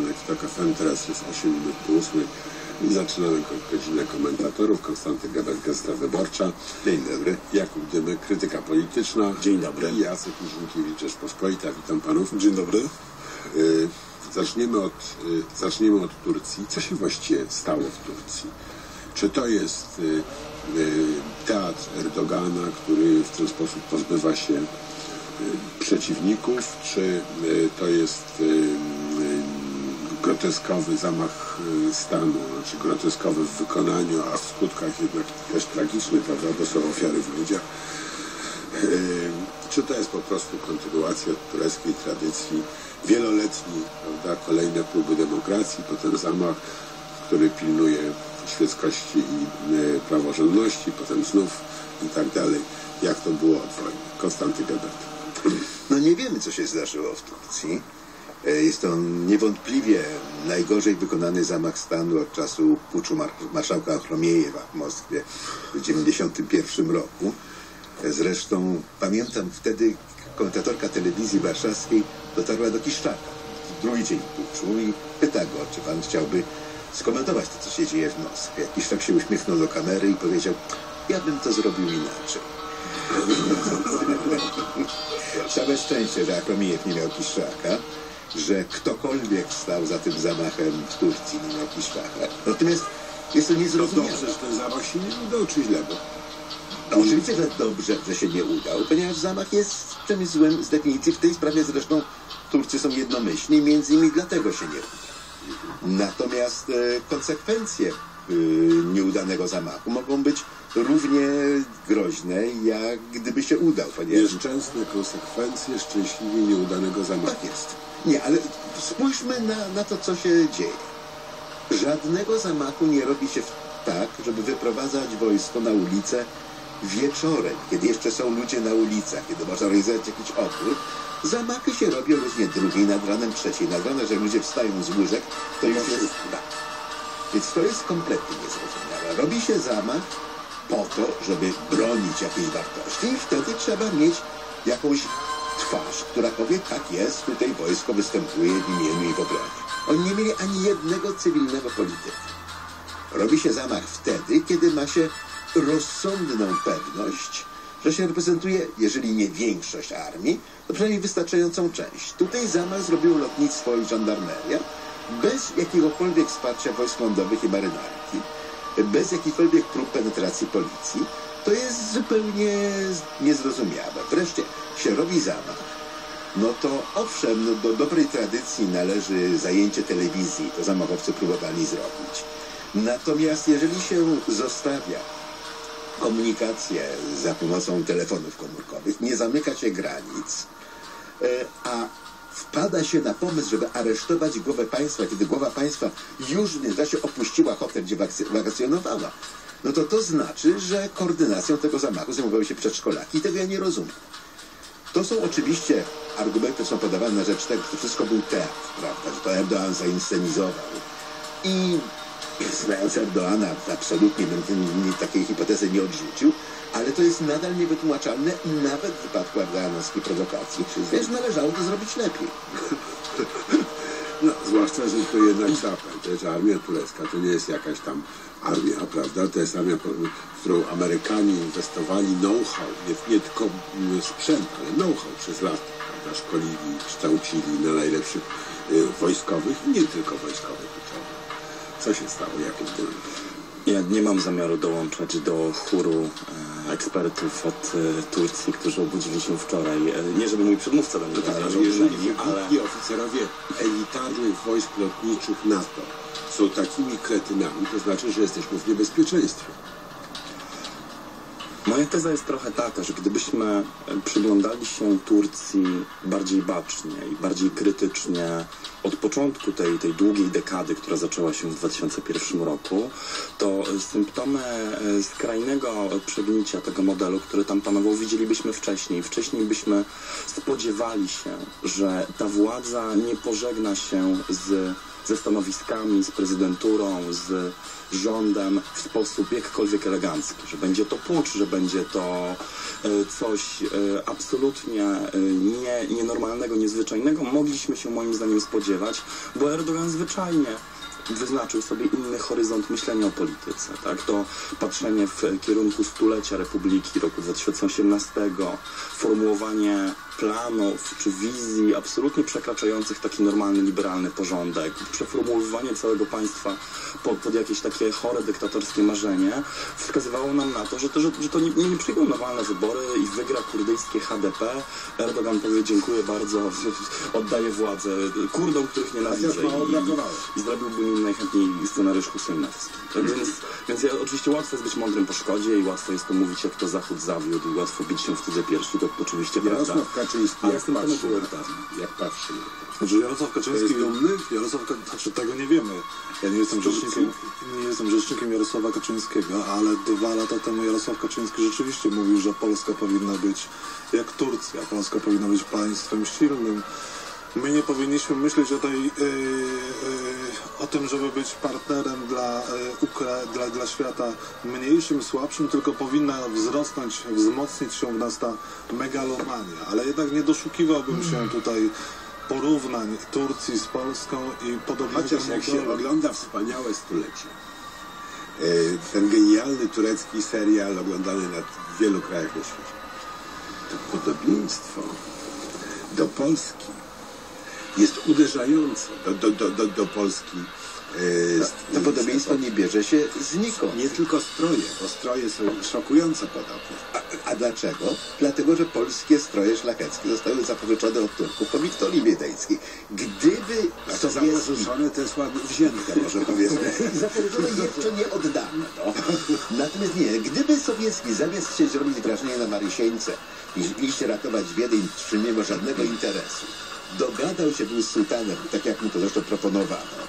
W TOK FM, teraz jest 8 minut po 8 i zaczynamy go- godzinę komentatorów. Konstanty Gebel, Gesta Wyborcza. Dzień dobry. Jakub Dymy, krytyka polityczna. Dzień dobry. I Jacek Żółkiewicz, Rzeczpospolita. Witam panów. Dzień dobry. Y, zaczniemy, od, y, zaczniemy od Turcji. Co się właściwie stało w Turcji? Czy to jest y, teatr Erdogana, który w ten sposób pozbywa się przeciwników, czy to jest groteskowy zamach y, stanu, znaczy groteskowy w wykonaniu, a w skutkach jednak też tragiczny, prawda, bo są ofiary w ludziach. Y, Czy to jest po prostu kontynuacja tureckiej tradycji, wieloletni, prawda, kolejne próby demokracji, potem zamach, który pilnuje świeckości i y, praworządności, potem znów i tak dalej. Jak to było od wojny? Konstanty Gebert. No nie wiemy, co się zdarzyło w Turcji. E, Jest to niewątpliwie najgorzej wykonany zamach stanu od czasu puczu mar marszałka Chromiejewa w Moskwie w 1991 roku. E, Zresztą pamiętam wtedy komentatorka telewizji warszawskiej dotarła do Kiszczaka. Drugi dzień puczu i pyta go, czy pan chciałby skomentować to, co się dzieje w Moskwie. Kiszczak się uśmiechnął do kamery i powiedział, ja bym to zrobił inaczej. Całe szczęście, że Akromiejew nie miał Kiszczaka, że ktokolwiek stał za tym zamachem w Turcji nie miał Kiszczaka. Natomiast jest to niezrozumiałe. Dobrze, że ten zamach się nie udał, czy źle było? No, oczywiście, że dobrze, że się nie udał, ponieważ zamach jest czymś złym z definicji. W tej sprawie zresztą Turcy są jednomyślni, między innymi dlatego się nie uda. Natomiast e, konsekwencje e, nieudanego zamachu mogą być równie groźne, jak gdyby się udał, ponieważ... Nieszczęsne konsekwencje szczęśliwie nieudanego zamachu. Tak jest. Nie, ale spójrzmy na, na to, co się dzieje. Żadnego zamachu nie robi się tak, żeby wyprowadzać wojsko na ulicę wieczorem, kiedy jeszcze są ludzie na ulicach, kiedy można organizować jakiś opór. Zamachy się robią różnie drugiej nad ranem, trzeciej nad ranem, że ludzie wstają z łóżek, to już jest tak. Więc to jest kompletnie niezrozumiałe. Robi się zamach po to, żeby bronić jakiejś wartości i wtedy trzeba mieć jakąś twarz, która powie, tak jest, tutaj wojsko występuje w imieniu i w obronie. Oni nie mieli ani jednego cywilnego polityka. Robi się zamach wtedy, kiedy ma się rozsądną pewność, że się reprezentuje, jeżeli nie większość armii, to przynajmniej wystarczającą część. Tutaj zamach zrobiło lotnictwo i żandarmeria bez jakiegokolwiek wsparcia wojsk lądowych i marynarki, bez jakichkolwiek prób penetracji policji. To jest zupełnie niezrozumiałe. Wreszcie się robi zamach. No to owszem, no do dobrej tradycji należy zajęcie telewizji. To zamachowcy próbowali zrobić. Natomiast jeżeli się zostawia komunikację za pomocą telefonów komórkowych, nie zamyka się granic, e, a wpada się na pomysł, żeby aresztować głowę państwa, kiedy głowa państwa już w międzyczasie opuściła hotel, gdzie wakacjonowała, no to to znaczy, że koordynacją tego zamachu zajmowały się przedszkolaki i tego ja nie rozumiem. To są oczywiście argumenty, są podawane na rzecz tego, że to wszystko był teatr, prawda, że to Erdoğan zainscenizował. I znając Erdoana, absolutnie bym takiej hipotezy nie odrzucił, ale to jest nadal niewytłumaczalne nawet w wypadku erdoanowskiej prowokacji, wiesz, należało to zrobić lepiej. No, zwłaszcza, że to jednak pamiętać, że armia turecka to nie jest jakaś tam armia, prawda? To jest armia, w którą Amerykanie inwestowali know-how, nie, nie tylko sprzęt, ale know-how przez lata, prawda? Szkolili, kształcili na najlepszych y, wojskowych i nie tylko wojskowych uczonych. Co się stało? Jakie były? Ja nie mam zamiaru dołączać do chóru e, ekspertów od e, Turcji, którzy obudzili się wczoraj. E, nie, żeby mój przedmówca tak, ale należał jeżeli ale... wybitni oficerowie elitarnych wojsk lotniczych NATO są takimi kretynami, to znaczy, że jesteśmy w niebezpieczeństwie. Moja teza jest trochę taka, że gdybyśmy e, przyglądali się Turcji bardziej bacznie i bardziej krytycznie od początku tej, tej długiej dekady, która zaczęła się w 2001 roku, to symptomy e, skrajnego przegnicia tego modelu, który tam panował, widzielibyśmy wcześniej. Wcześniej byśmy spodziewali się, że ta władza nie pożegna się z, ze stanowiskami, z prezydenturą, z rządem w sposób jakkolwiek elegancki, że będzie to pucz, że będzie to e, coś e, absolutnie e, nie, nienormalnego, niezwyczajnego, mogliśmy się moim zdaniem spodziewać, bo Erdogan zwyczajnie wyznaczył sobie inny horyzont myślenia o polityce. Tak? To patrzenie w kierunku stulecia Republiki roku 2018, formułowanie planów czy wizji absolutnie przekraczających taki normalny, liberalny porządek, przeformułowywanie całego państwa pod, pod jakieś takie chore, dyktatorskie marzenie, wskazywało nam na to, że to, że, że to nie, nie przyjdą normalne wybory i wygra kurdyjskie HDP. Erdogan powie dziękuję bardzo, oddaję władzę Kurdom, których nienawidzę mało i, i zrobiłby im najchętniej scenariusz husejnowski. Tak więc, więc ja, oczywiście łatwo jest być mądrym po szkodzie i łatwo jest to mówić, jak to Zachód zawiódł i łatwo bić się w cudze piersi, to oczywiście prawda. Kaczyński, Ale jak tym patrzy na to? Jak patrzy na to? Znaczy Jarosław Kaczyński... Jest dumny? Jarosław, Ka- znaczy tego nie wiemy. Ja nie jestem rzecznikiem, nie jestem rzecznikiem Jarosława Kaczyńskiego, ale dwa lata temu Jarosław Kaczyński rzeczywiście mówił, że Polska powinna być jak Turcja. Polska powinna być państwem silnym. My nie powinniśmy myśleć o tej, yy, yy, o tym, żeby być partnerem dla, yy, dla, dla świata mniejszym, słabszym, tylko powinna wzrosnąć, wzmocnić się w nas ta megalomania. Ale jednak nie doszukiwałbym się tutaj porównań Turcji z Polską i podobnego Chociaż jak się ogląda wspaniałe stulecie, ten genialny turecki serial oglądany na wielu krajach na świecie, to podobieństwo do Polski jest uderzające do, do, do, do, do Polski. e, To podobieństwo nie bierze się znikąd. Nie tylko stroje, bo stroje są szokująco podobne. A, a dlaczego? Dlatego, że polskie stroje szlacheckie zostały zapożyczone od Turków po Wiktorii Wiedeńskiej. Gdyby A to sowiecki... zapożyczone to jest ładne wzięte, może powiedzmy. Zapożyczone jeszcze nie oddane. No. Natomiast nie, gdyby sowiecki zamiast chcieć robić wrażenie na Marysieńce i iść ratować Wiedeń, przy nie ma żadnego interesu, dogadał się był z sułtanem, tak jak mu to zresztą proponowano,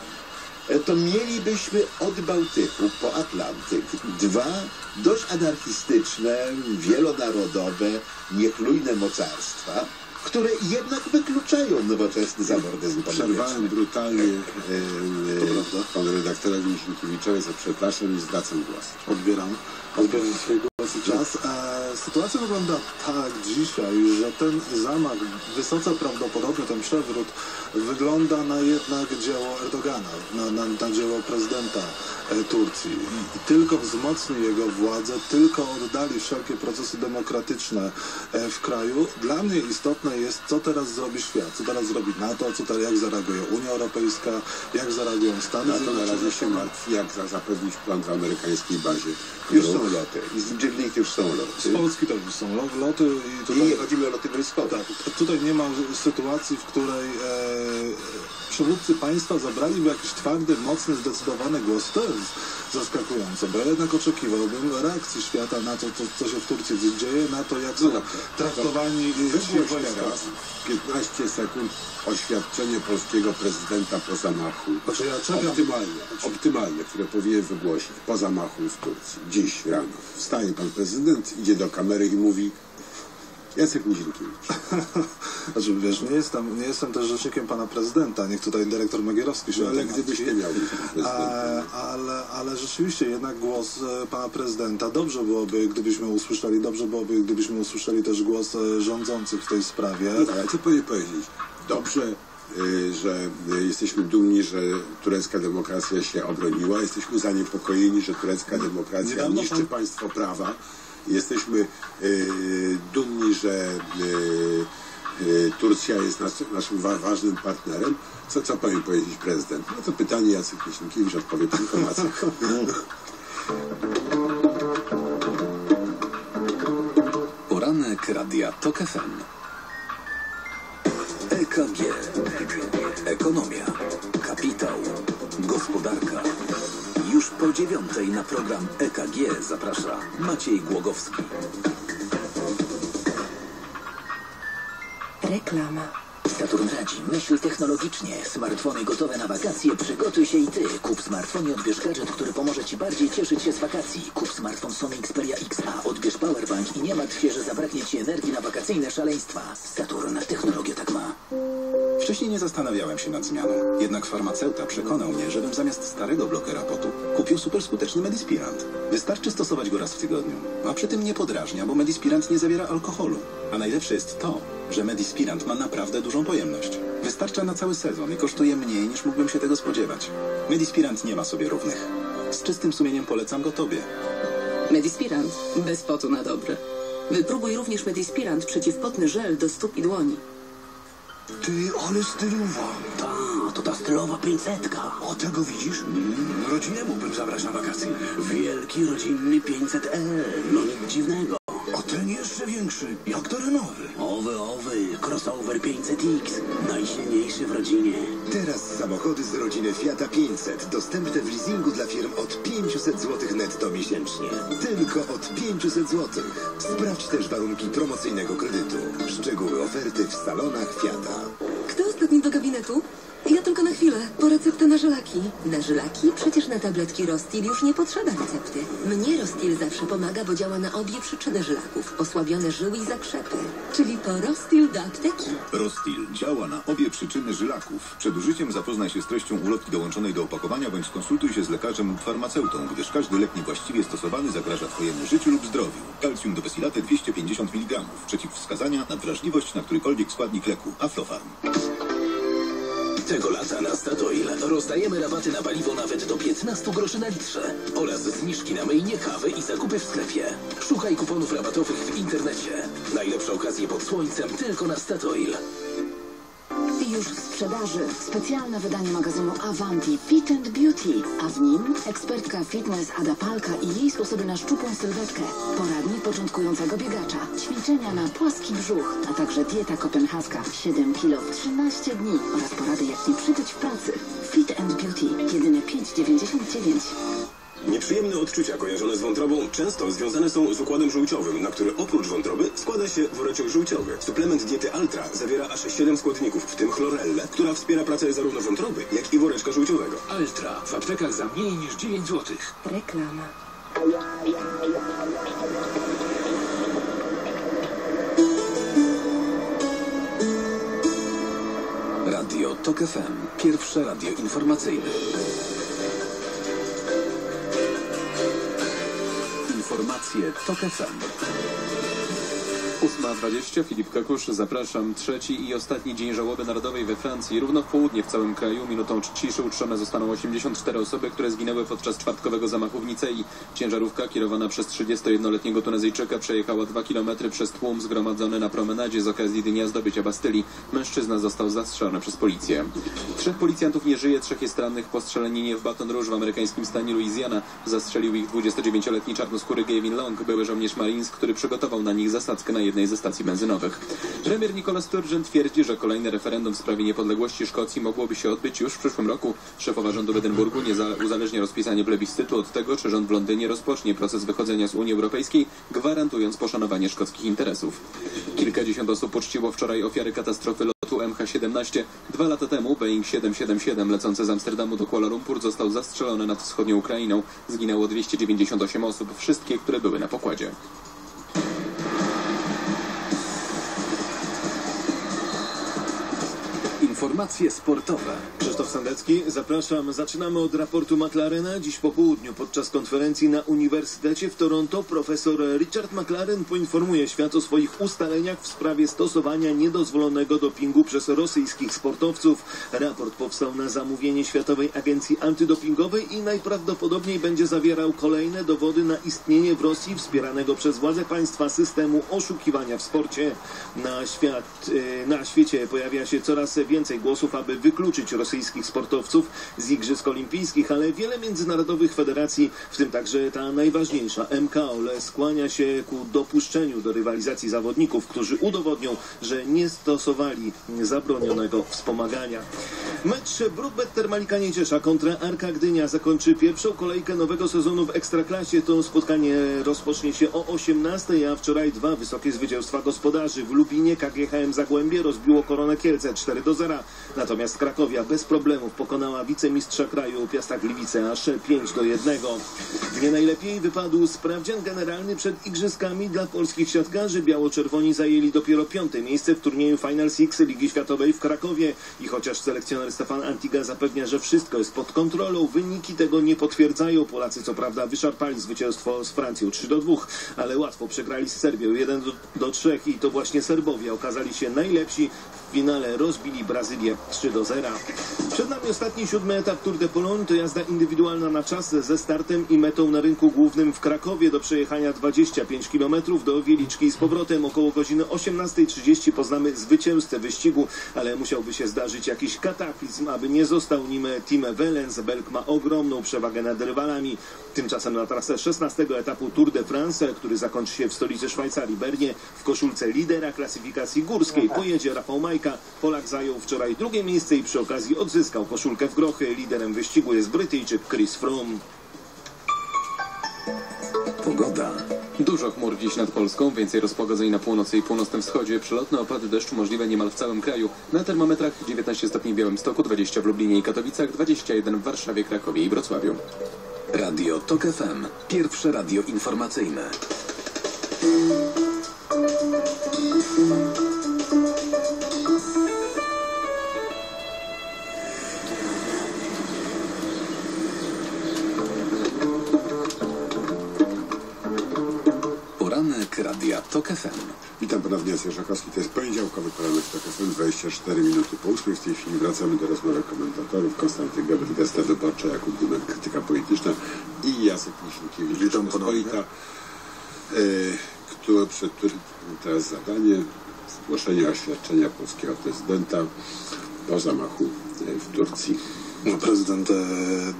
e, to mielibyśmy od Bałtyku po Atlantyk. Dwa dość anarchistyczne, wielonarodowe, niechlujne mocarstwa, które jednak wykluczają nowoczesny zamordyzm Przerwałem brutalnie e, e, panu redaktorowi Michnikiewiczowi za przepraszam i zwracam głos. Odbieram, odbieram swój sytuacja wygląda tak dzisiaj, że ten zamach, wysoce prawdopodobny, ten przewrót, wygląda na jednak dzieło Erdogana, na, na, na dzieło prezydenta e, Turcji. I, tylko wzmocni jego władzę, tylko oddali wszelkie procesy demokratyczne e, w kraju. Dla mnie istotne jest, co teraz zrobi świat, co teraz zrobi NATO, co teraz, jak zareaguje Unia Europejska, jak zareagują Stany Na to na Zjednoczone. razie się martwi, jak za- zapewnić plon w amerykańskiej bazie. Już są loty. I z Dżiblik już są loty. Też już są lo- loty i I tutaj, nie chodzi mi o loty wojskowe. tak, tutaj nie ma sytuacji, w której e, przywódcy państwa zabraliby jakiś twardy, mocny, zdecydowany głos. To jest zaskakujące, bo ja jednak oczekiwałbym reakcji świata na to, co, co się w Turcji dzieje, na to, jak są traktowani ci Wygłoś wojska. teraz 15 sekund oświadczenie polskiego prezydenta po zamachu. Znaczy ja czekam- Optymalne, optymalne, które powinien wygłosić po zamachu w Turcji. Dziś rano. Wstaje pan prezydent, idzie do kamery i mówi Jacek Nizinkiewicz. Znaczy, wiesz, nie jestem, nie jestem też rzecznikiem pana prezydenta, niech tutaj dyrektor Magierowski się No, ale gdybyś nie miał. E, ale, ale rzeczywiście jednak głos e, pana prezydenta dobrze byłoby, gdybyśmy usłyszeli, dobrze byłoby, gdybyśmy usłyszeli też głos e, rządzących w tej sprawie. No tak, ale co powinien powiedzieć? Dobrze, y, że jesteśmy dumni, że turecka demokracja się obroniła. Jesteśmy zaniepokojeni, że turecka demokracja niszczy pan- państwo prawa. Jesteśmy y, dumni, że y, y, Turcja jest nas, naszym wa ważnym partnerem. Co, co powinien powiedzieć prezydent? No to pytanie Jacek Miśnikiewicz odpowie po informacjach. Poranek Radia TOK FM. EKG. Ekonomia. Kapitał. Gospodarka. Już po dziewiątej na program EKG zaprasza Maciej Głogowski. Reklama. Saturn radzi, myśl technologicznie. Smartfony gotowe na wakacje, przygotuj się i ty. Kup smartfon i odbierz gadżet, który pomoże ci bardziej cieszyć się z wakacji. Kup smartfon Sony Xperia XA, odbierz powerbank i nie martw się, że zabraknie ci energii na wakacyjne szaleństwa. Saturn, technologia tak ma. Wcześniej nie zastanawiałem się nad zmianą. Jednak farmaceuta przekonał mnie, żebym zamiast starego blokera potu kupił superskuteczny Medispirant. Wystarczy stosować go raz w tygodniu. A przy tym nie podrażnia, bo Medispirant nie zawiera alkoholu. A najlepsze jest to, że Medispirant ma naprawdę dużą pojemność. Wystarcza na cały sezon i kosztuje mniej niż mógłbym się tego spodziewać. Medispirant nie ma sobie równych. Z czystym sumieniem polecam go tobie. Medispirant. Bez potu na dobre. Wypróbuj również Medispirant przeciwpotny żel do stóp i dłoni. Ty, ale stylowa. Ta, to ta stylowa 500. O tego widzisz? Mm, rodzinę mógłbym zabrać na wakacje. Wielki rodzinny 500L. No nic dziwnego. A ten jeszcze większy, jak terenowy. Owy, owy, crossover 500X. Najsilniejszy w rodzinie. Teraz samochody z rodziny Fiata 500 dostępne w leasingu dla firm od 500 zł netto miesięcznie. Tylko od 500 zł. Sprawdź też warunki promocyjnego kredytu. Szczegóły oferty w salonach Fiata. Kto ostatni do gabinetu? Ja tylko na chwilę, po receptę na żelaki. Na żelaki? Przecież na tabletki Rostil już nie potrzeba recepty. Mnie Rostil zawsze pomaga, bo działa na obie przyczyny żelaków. Osłabione żyły i zakrzepy. Czyli po Rostil do apteki. Rostil działa na obie przyczyny żylaków. Przed użyciem zapoznaj się z treścią ulotki dołączonej do opakowania bądź skonsultuj się z lekarzem lub farmaceutą, gdyż każdy lek niewłaściwie stosowany zagraża Twojemu życiu lub zdrowiu. Kalcium do Besilate 250 mg. Przeciwwskazania na wrażliwość na którykolwiek składnik leku. Aflofarm. Tego lata na Statoil rozdajemy rabaty na paliwo nawet do 15 groszy na litrze oraz zniżki na myjnie, kawy i zakupy w sklepie. Szukaj kuponów rabatowych w internecie. Najlepsze okazje pod słońcem tylko na Statoil. Już w sprzedaży. Specjalne wydanie magazynu Avanti Fit and Beauty, a w nim ekspertka fitness Ada Palka i jej sposoby na szczupłą sylwetkę, poradnik początkującego biegacza, ćwiczenia na płaski brzuch, a także dieta kopenhaska. 7 kg w 13 dni. Oraz porady jak nie przytyć w pracy. Fit and Beauty, jedyne 5,99. Nieprzyjemne odczucia kojarzone z wątrobą często związane są z układem żółciowym, na który oprócz wątroby składa się woreczek żółciowy. Suplement diety Altra zawiera aż 7 składników, w tym chlorellę, która wspiera pracę zarówno wątroby, jak i woreczka żółciowego. Altra w aptekach za mniej niż 9 zł. Reklama. Radio TOK FM. Pierwsze radio informacyjne. Informacje TOK FM. 8.20, Filip Kakusz, zapraszam. Trzeci i ostatni dzień żałoby narodowej we Francji. Równo w południe w całym kraju minutą ciszy uczczone zostaną 84 osoby, które zginęły podczas czwartkowego zamachu w Nicei. Ciężarówka kierowana przez 31-letniego Tunezyjczyka przejechała 2 km przez tłum zgromadzony na promenadzie z okazji Dnia Zdobycia Bastylii. Mężczyzna został zastrzelony przez policję. Trzech policjantów nie żyje, trzech jest rannych po strzelaninie w Baton Rouge w amerykańskim stanie Louisiana. Zastrzelił ich 29-letni czarnoskóry Gavin Long, były żołnierz Marines, który przygotował na nich zasadzkę na jednej ze stacji benzynowych. Premier Nicola Sturgeon twierdzi, że kolejne referendum w sprawie niepodległości Szkocji mogłoby się odbyć już w przyszłym roku. Szefowa rządu w Edynburgu nie za- uzależnia rozpisanie plebiscytu od tego, czy rząd w Londynie rozpocznie proces wychodzenia z Unii Europejskiej, gwarantując poszanowanie szkockich interesów. Kilkadziesiąt osób uczciło wczoraj ofiary katastrofy lotu MH17. Dwa lata temu Boeing 777 lecący z Amsterdamu do Kuala Lumpur został zastrzelony nad wschodnią Ukrainą. Zginęło 298 osób, wszystkie, które były na pokładzie. Informacje sportowe. Krzysztof Sandecki, zapraszam. Zaczynamy od raportu McLarena. Dziś po południu podczas konferencji na Uniwersytecie w Toronto profesor Richard McLaren poinformuje świat o swoich ustaleniach w sprawie stosowania niedozwolonego dopingu przez rosyjskich sportowców. Raport powstał na zamówienie Światowej Agencji Antydopingowej i najprawdopodobniej będzie zawierał kolejne dowody na istnienie w Rosji wspieranego przez władze państwa systemu oszukiwania w sporcie. Na, świat, e, na świecie pojawia się coraz więcej głosów, aby wykluczyć rosyjskich sportowców z Igrzysk Olimpijskich, ale wiele międzynarodowych federacji, w tym także ta najważniejsza MKOL, skłania się ku dopuszczeniu do rywalizacji zawodników, którzy udowodnią, że nie stosowali zabronionego wspomagania. Mecz Brukbet Termalika Nieciesza kontra Arka Gdynia zakończy pierwszą kolejkę nowego sezonu w Ekstraklasie. To spotkanie rozpocznie się o 18, a wczoraj dwa wysokie zwycięstwa gospodarzy. W Lubinie KGHM Zagłębie rozbiło Koronę Kielce 4 do 0. Natomiast Krakowia bez problemów pokonała wicemistrza kraju Piasta Gliwice aż 5 do 1. Nie najlepiej wypadł sprawdzian generalny przed igrzyskami dla polskich siatkarzy. Biało-czerwoni zajęli dopiero piąte miejsce w turnieju Final Six Ligi Światowej w Krakowie. I chociaż selekcjoner Stefan Antiga zapewnia, że wszystko jest pod kontrolą, wyniki tego nie potwierdzają. Polacy co prawda wyszarpali zwycięstwo z Francją 3 do 2, ale łatwo przegrali z Serbią 1 do, do 3 i to właśnie Serbowie okazali się najlepsi. W finale rozbili Brazylię 3 do 0. Przed nami ostatni siódmy etap Tour de Pologne. To jazda indywidualna na czas ze startem i metą na rynku głównym w Krakowie do przejechania 25 km do Wieliczki z powrotem. Około godziny 18.30 poznamy zwycięzcę wyścigu, ale musiałby się zdarzyć jakiś kataklizm, aby nie został nim Tim Wellens. Belk ma ogromną przewagę nad rywalami. Tymczasem na trasę 16 etapu Tour de France, który zakończy się w stolicy Szwajcarii Bernie, w koszulce lidera klasyfikacji górskiej pojedzie Rafał Polak zajął wczoraj drugie miejsce i przy okazji odzyskał koszulkę w grochy. Liderem wyścigu jest Brytyjczyk Chris Froome. Pogoda. Dużo chmur dziś nad Polską, więcej rozpogodzeń na północy i północnym wschodzie. Przelotne opady deszczu możliwe niemal w całym kraju. Na termometrach 19 stopni w Białymstoku, 20 w Lublinie i Katowicach, 21 w Warszawie, Krakowie i Wrocławiu. Radio TOK FM. Pierwsze radio informacyjne. Poranek Radia TOK FM. Witam ponownie, Jacek Żakowski. To jest poniedziałkowy poranek TOK FM, 24 minuty po 8. W tej chwili wracamy do rozmowy komentatorów. Konstanty Gabryt, Gazeta Wyborcza, Jakub Dymek, Krytyka Polityczna i Jacek Miśnikiewicz, Witam Rzeczpospolita, y, który, przed którym teraz zadanie zgłoszenie oświadczenia polskiego prezydenta po zamachu y, w Turcji. No, prezydent e,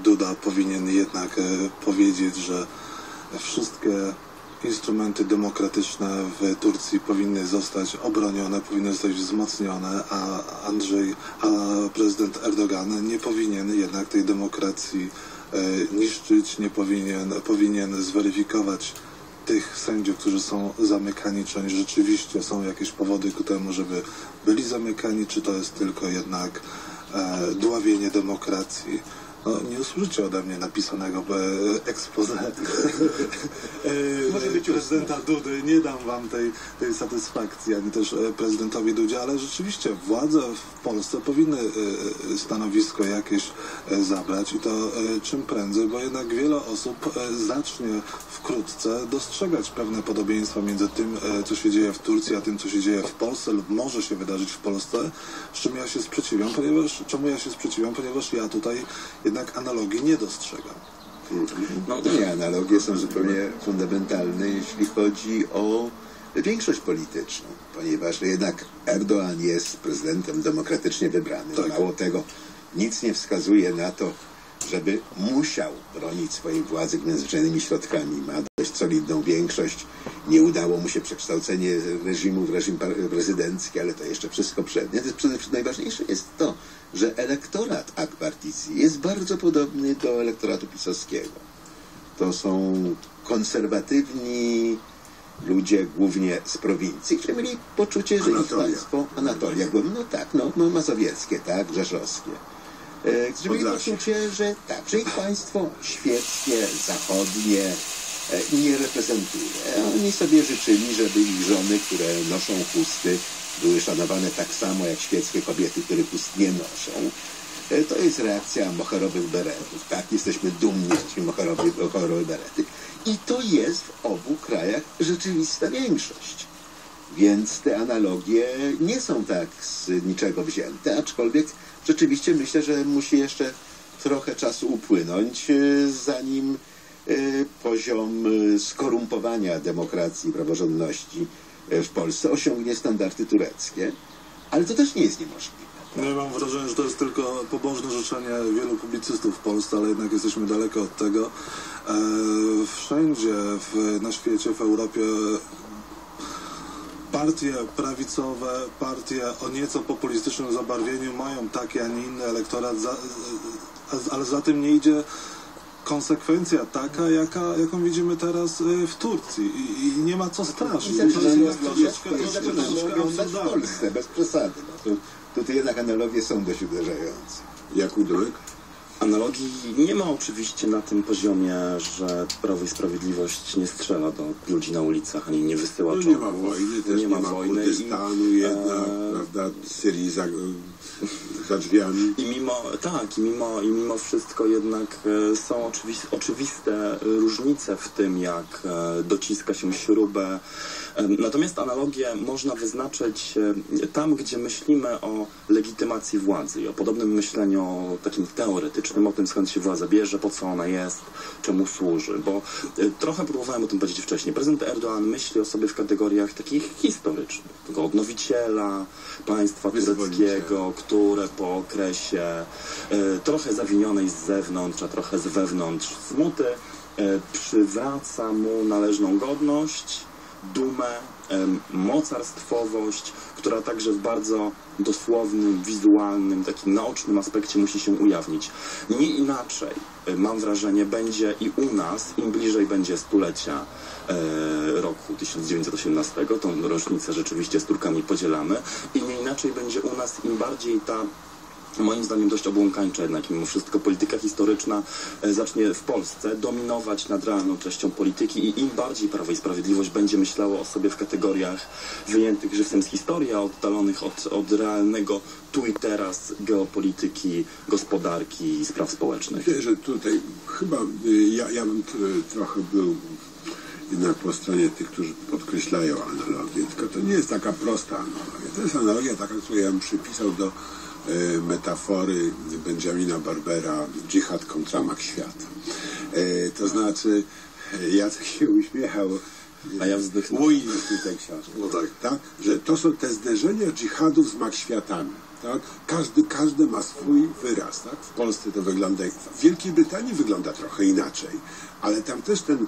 Duda powinien jednak e, powiedzieć, że wszystkie instrumenty demokratyczne w Turcji powinny zostać obronione, powinny zostać wzmocnione, a Andrzej, a prezydent Erdogan nie powinien jednak tej demokracji e, niszczyć, nie powinien, powinien zweryfikować tych sędziów, którzy są zamykani, czy oni rzeczywiście są jakieś powody ku temu, żeby byli zamykani, czy to jest tylko jednak e, dławienie demokracji. No, nie usłyszycie ode mnie napisanego e, expose e, prezydenta Dudy. Nie dam wam tej, tej satysfakcji, ani też e, prezydentowi Dudzie, ale rzeczywiście władze w Polsce powinny stanowisko jakieś zabrać i to czym prędzej, bo jednak wiele osób zacznie wkrótce dostrzegać pewne podobieństwa między tym, co się dzieje w Turcji, a tym, co się dzieje w Polsce lub może się wydarzyć w Polsce, z czym ja się sprzeciwiam, ponieważ, czemu ja się sprzeciwiam, ponieważ ja tutaj jednak analogii nie dostrzegam. No nie, analogie są zupełnie fundamentalne, jeśli chodzi o większość polityczną, ponieważ jednak Erdoğan jest prezydentem demokratycznie wybranym. Mało tego, nic nie wskazuje na to, żeby musiał bronić swojej władzy nadzwyczajnymi środkami. Ma dość solidną większość. Nie udało mu się przekształcenie reżimu w reżim prezydencki, ale to jeszcze wszystko przednie. To jest przede wszystkim najważniejsze jest to, że elektorat Akparticji jest bardzo podobny do elektoratu pisowskiego. To są konserwatywni ludzie głównie z prowincji, którzy mieli poczucie, że ich Anatolia. państwo, Anatolia, no tak, no, no mazowieckie, tak, rzeszowskie, e, Podlasie. poczucie, że tak, że ich państwo świeckie, zachodnie e, nie reprezentuje. Oni sobie życzyli, żeby ich żony, które noszą chusty, były szanowane tak samo jak świeckie kobiety, które chust nie noszą. E, To jest reakcja moherowych beretów. Tak, jesteśmy dumni, że jesteśmy moherowe, moherowe berety. I to jest w obu krajach rzeczywista większość. Więc te analogie nie są tak z niczego wzięte, aczkolwiek rzeczywiście myślę, że musi jeszcze trochę czasu upłynąć, e, zanim e, poziom e, skorumpowania demokracji i praworządności w Polsce osiągnie standardy tureckie. Ale to też nie jest niemożliwe. No ja mam wrażenie, że to jest tylko pobożne życzenie wielu publicystów w Polsce, ale jednak jesteśmy daleko od tego. Wszędzie w, na świecie, w Europie partie prawicowe, partie o nieco populistycznym zabarwieniu mają taki, a nie inny elektorat, za, ale za tym nie idzie konsekwencja taka, jaka, jaką widzimy teraz e, w Turcji I, i nie ma co straszyć. I To jest troszeczkę, w. Polsce, bez przesady. No, tu, tutaj jednak analogie są dość uderzające. Jakub Dołek? Analogii nie ma oczywiście na tym poziomie, że Prawo i Sprawiedliwość nie strzela do ludzi na ulicach, ani nie wysyła No nie czołgów. ma wojny, też nie ma, wojny i- Kurdystanu jednak, e, prawda, Syrii za, za drzwiami. I mimo, tak, i mimo, i mimo wszystko jednak e, są oczywi oczywiste różnice w tym, jak e, dociska się śrubę. Natomiast analogię można wyznaczyć e, tam, gdzie myślimy o legitymacji władzy i o podobnym myśleniu takim teoretycznym, o tym skąd się władza bierze, po co ona jest, czemu służy. Bo e, trochę próbowałem o tym powiedzieć wcześniej. Prezydent Erdoğan myśli o sobie w kategoriach takich historycznych. Tego odnowiciela państwa tureckiego, które po okresie e, trochę zawinionej z zewnątrz, a trochę z wewnątrz smuty przywraca mu należną godność, dumę, mocarstwowość, która także w bardzo dosłownym, wizualnym, takim naocznym aspekcie musi się ujawnić. Nie inaczej, mam wrażenie, będzie i u nas, im bliżej będzie stulecia e, roku 1918, tą rocznicę rzeczywiście z Turkami podzielamy i nie inaczej będzie u nas, im bardziej ta moim zdaniem dość obłąkańcza jednak mimo wszystko polityka historyczna e, zacznie w Polsce dominować nad realną treścią polityki i im bardziej Prawo i Sprawiedliwość będzie myślało o sobie w kategoriach wyjętych żywcem z historii, a oddalonych od, od realnego tu i teraz geopolityki, gospodarki i spraw społecznych. Że tutaj chyba y, ja, ja bym t, trochę był jednak po stronie tych, którzy podkreślają analogię, tylko to nie jest taka prosta analogia. To jest analogia taka, którą ja bym przypisał do e, metafory Benjamina Barbera dżihad kontra mak świata. E, to znaczy, Jacek się uśmiechał, A ja. Ujmę tutaj. No tak, tak? Że to są te zderzenia dżihadów z makświatami. Tak? Każdy, każdy ma swój wyraz. Tak? W Polsce to wygląda, w Wielkiej Brytanii wygląda trochę inaczej, ale tam też ten e,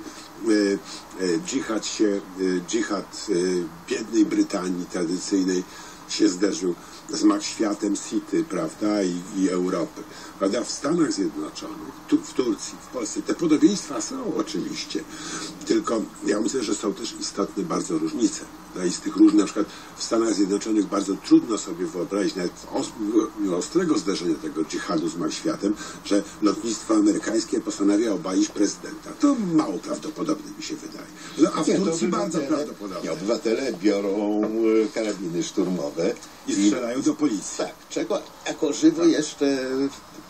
dżihad się, e, dżihad biednej Brytanii tradycyjnej się zderzył z makświatem City, prawda, i, i Europy. Prawda, w Stanach Zjednoczonych, tu, w Turcji, w Polsce, te podobieństwa są oczywiście, tylko ja myślę, że są też istotne bardzo różnice. Prawda? I z tych różnych, na przykład w Stanach Zjednoczonych bardzo trudno sobie wyobrazić nawet os, ostrego zderzenia tego dżihadu z makświatem, że lotnictwo amerykańskie postanawia obalić prezydenta. To mało prawdopodobne mi się wydaje. Że- A w Nie, Turcji bardzo prawdopodobne. Nie, obywatele biorą e, karabiny szturmowe I strzelają do policji. Tak, czego jako żywo jeszcze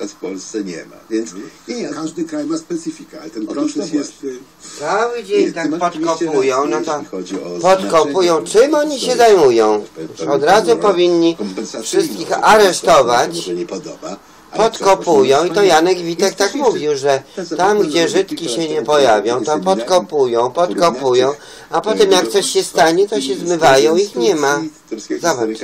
w Polsce nie ma. Więc i ja, Każdy kraj ma specyfikę, ale ten proces jest... y, Cały Nie, dzień tak podkopują, no to jeśli chodzi o podkopują. Czym oni się zajmują? Od razu powinni wszystkich aresztować. Może nie podoba, podkopują i to Janek Witek tak mówił, że ta tam gdzie Żydki się nie pojawią, to seminarium, podkopują, podkopują, a potem jak coś się stanie, to się i zmywają, ich nie ma. Zobacz.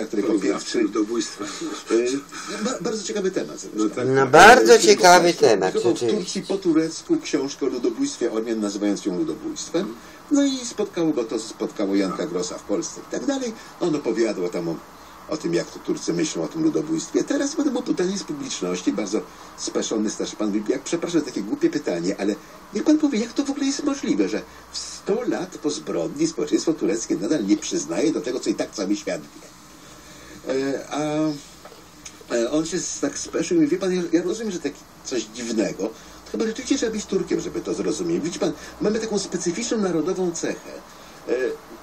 bardzo ciekawy temat. zresztą. No bardzo ciekawy temat, rzeczywiście. Turcji po turecku książkę o ludobójstwie Ormian, nazywając ją ludobójstwem. No i spotkało go to, spotkało Janka Grossa w Polsce i tak dalej. On opowiadał tam o, o tym, jak to Turcy myślą o tym ludobójstwie. Teraz potem było pytanie z publiczności, bardzo speszony starszy pan mówi, jak przepraszam za takie głupie pytanie, ale niech pan powie, jak to w ogóle jest możliwe, że w 100 lat po zbrodni społeczeństwo tureckie nadal nie przyznaje do tego, co i tak cały świat wie. E, a E, On się tak speszył i mówi, wie pan, ja, ja rozumiem, że tak coś dziwnego, to chyba rzeczywiście trzeba być Turkiem, żeby to zrozumieć. Widzi pan, mamy taką specyficzną narodową cechę.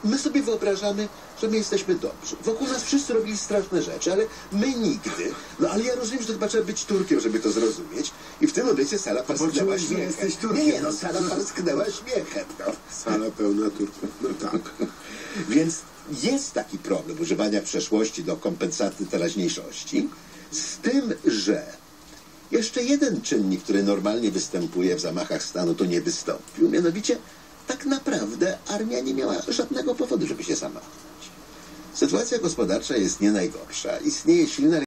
My sobie wyobrażamy, że my jesteśmy dobrzy. Wokół nas wszyscy robili straszne rzeczy, ale my nigdy. No ale ja rozumiem, że to chyba trzeba być Turkiem, żeby to zrozumieć. I w tym momencie sala parsknęła poczułeś, że śmiechem. jesteś Turkiem. Nie, nie, no sala parsknęła śmiechem. No. Sala pełna Turków. No tak. Więc jest taki problem używania przeszłości do kompensaty teraźniejszości, z tym, że jeszcze jeden czynnik, który normalnie występuje w zamachach stanu, to nie wystąpił. Mianowicie, tak naprawdę armia nie miała żadnego powodu, żeby się zamachnąć. Sytuacja gospodarcza jest nie najgorsza. Istnieje silna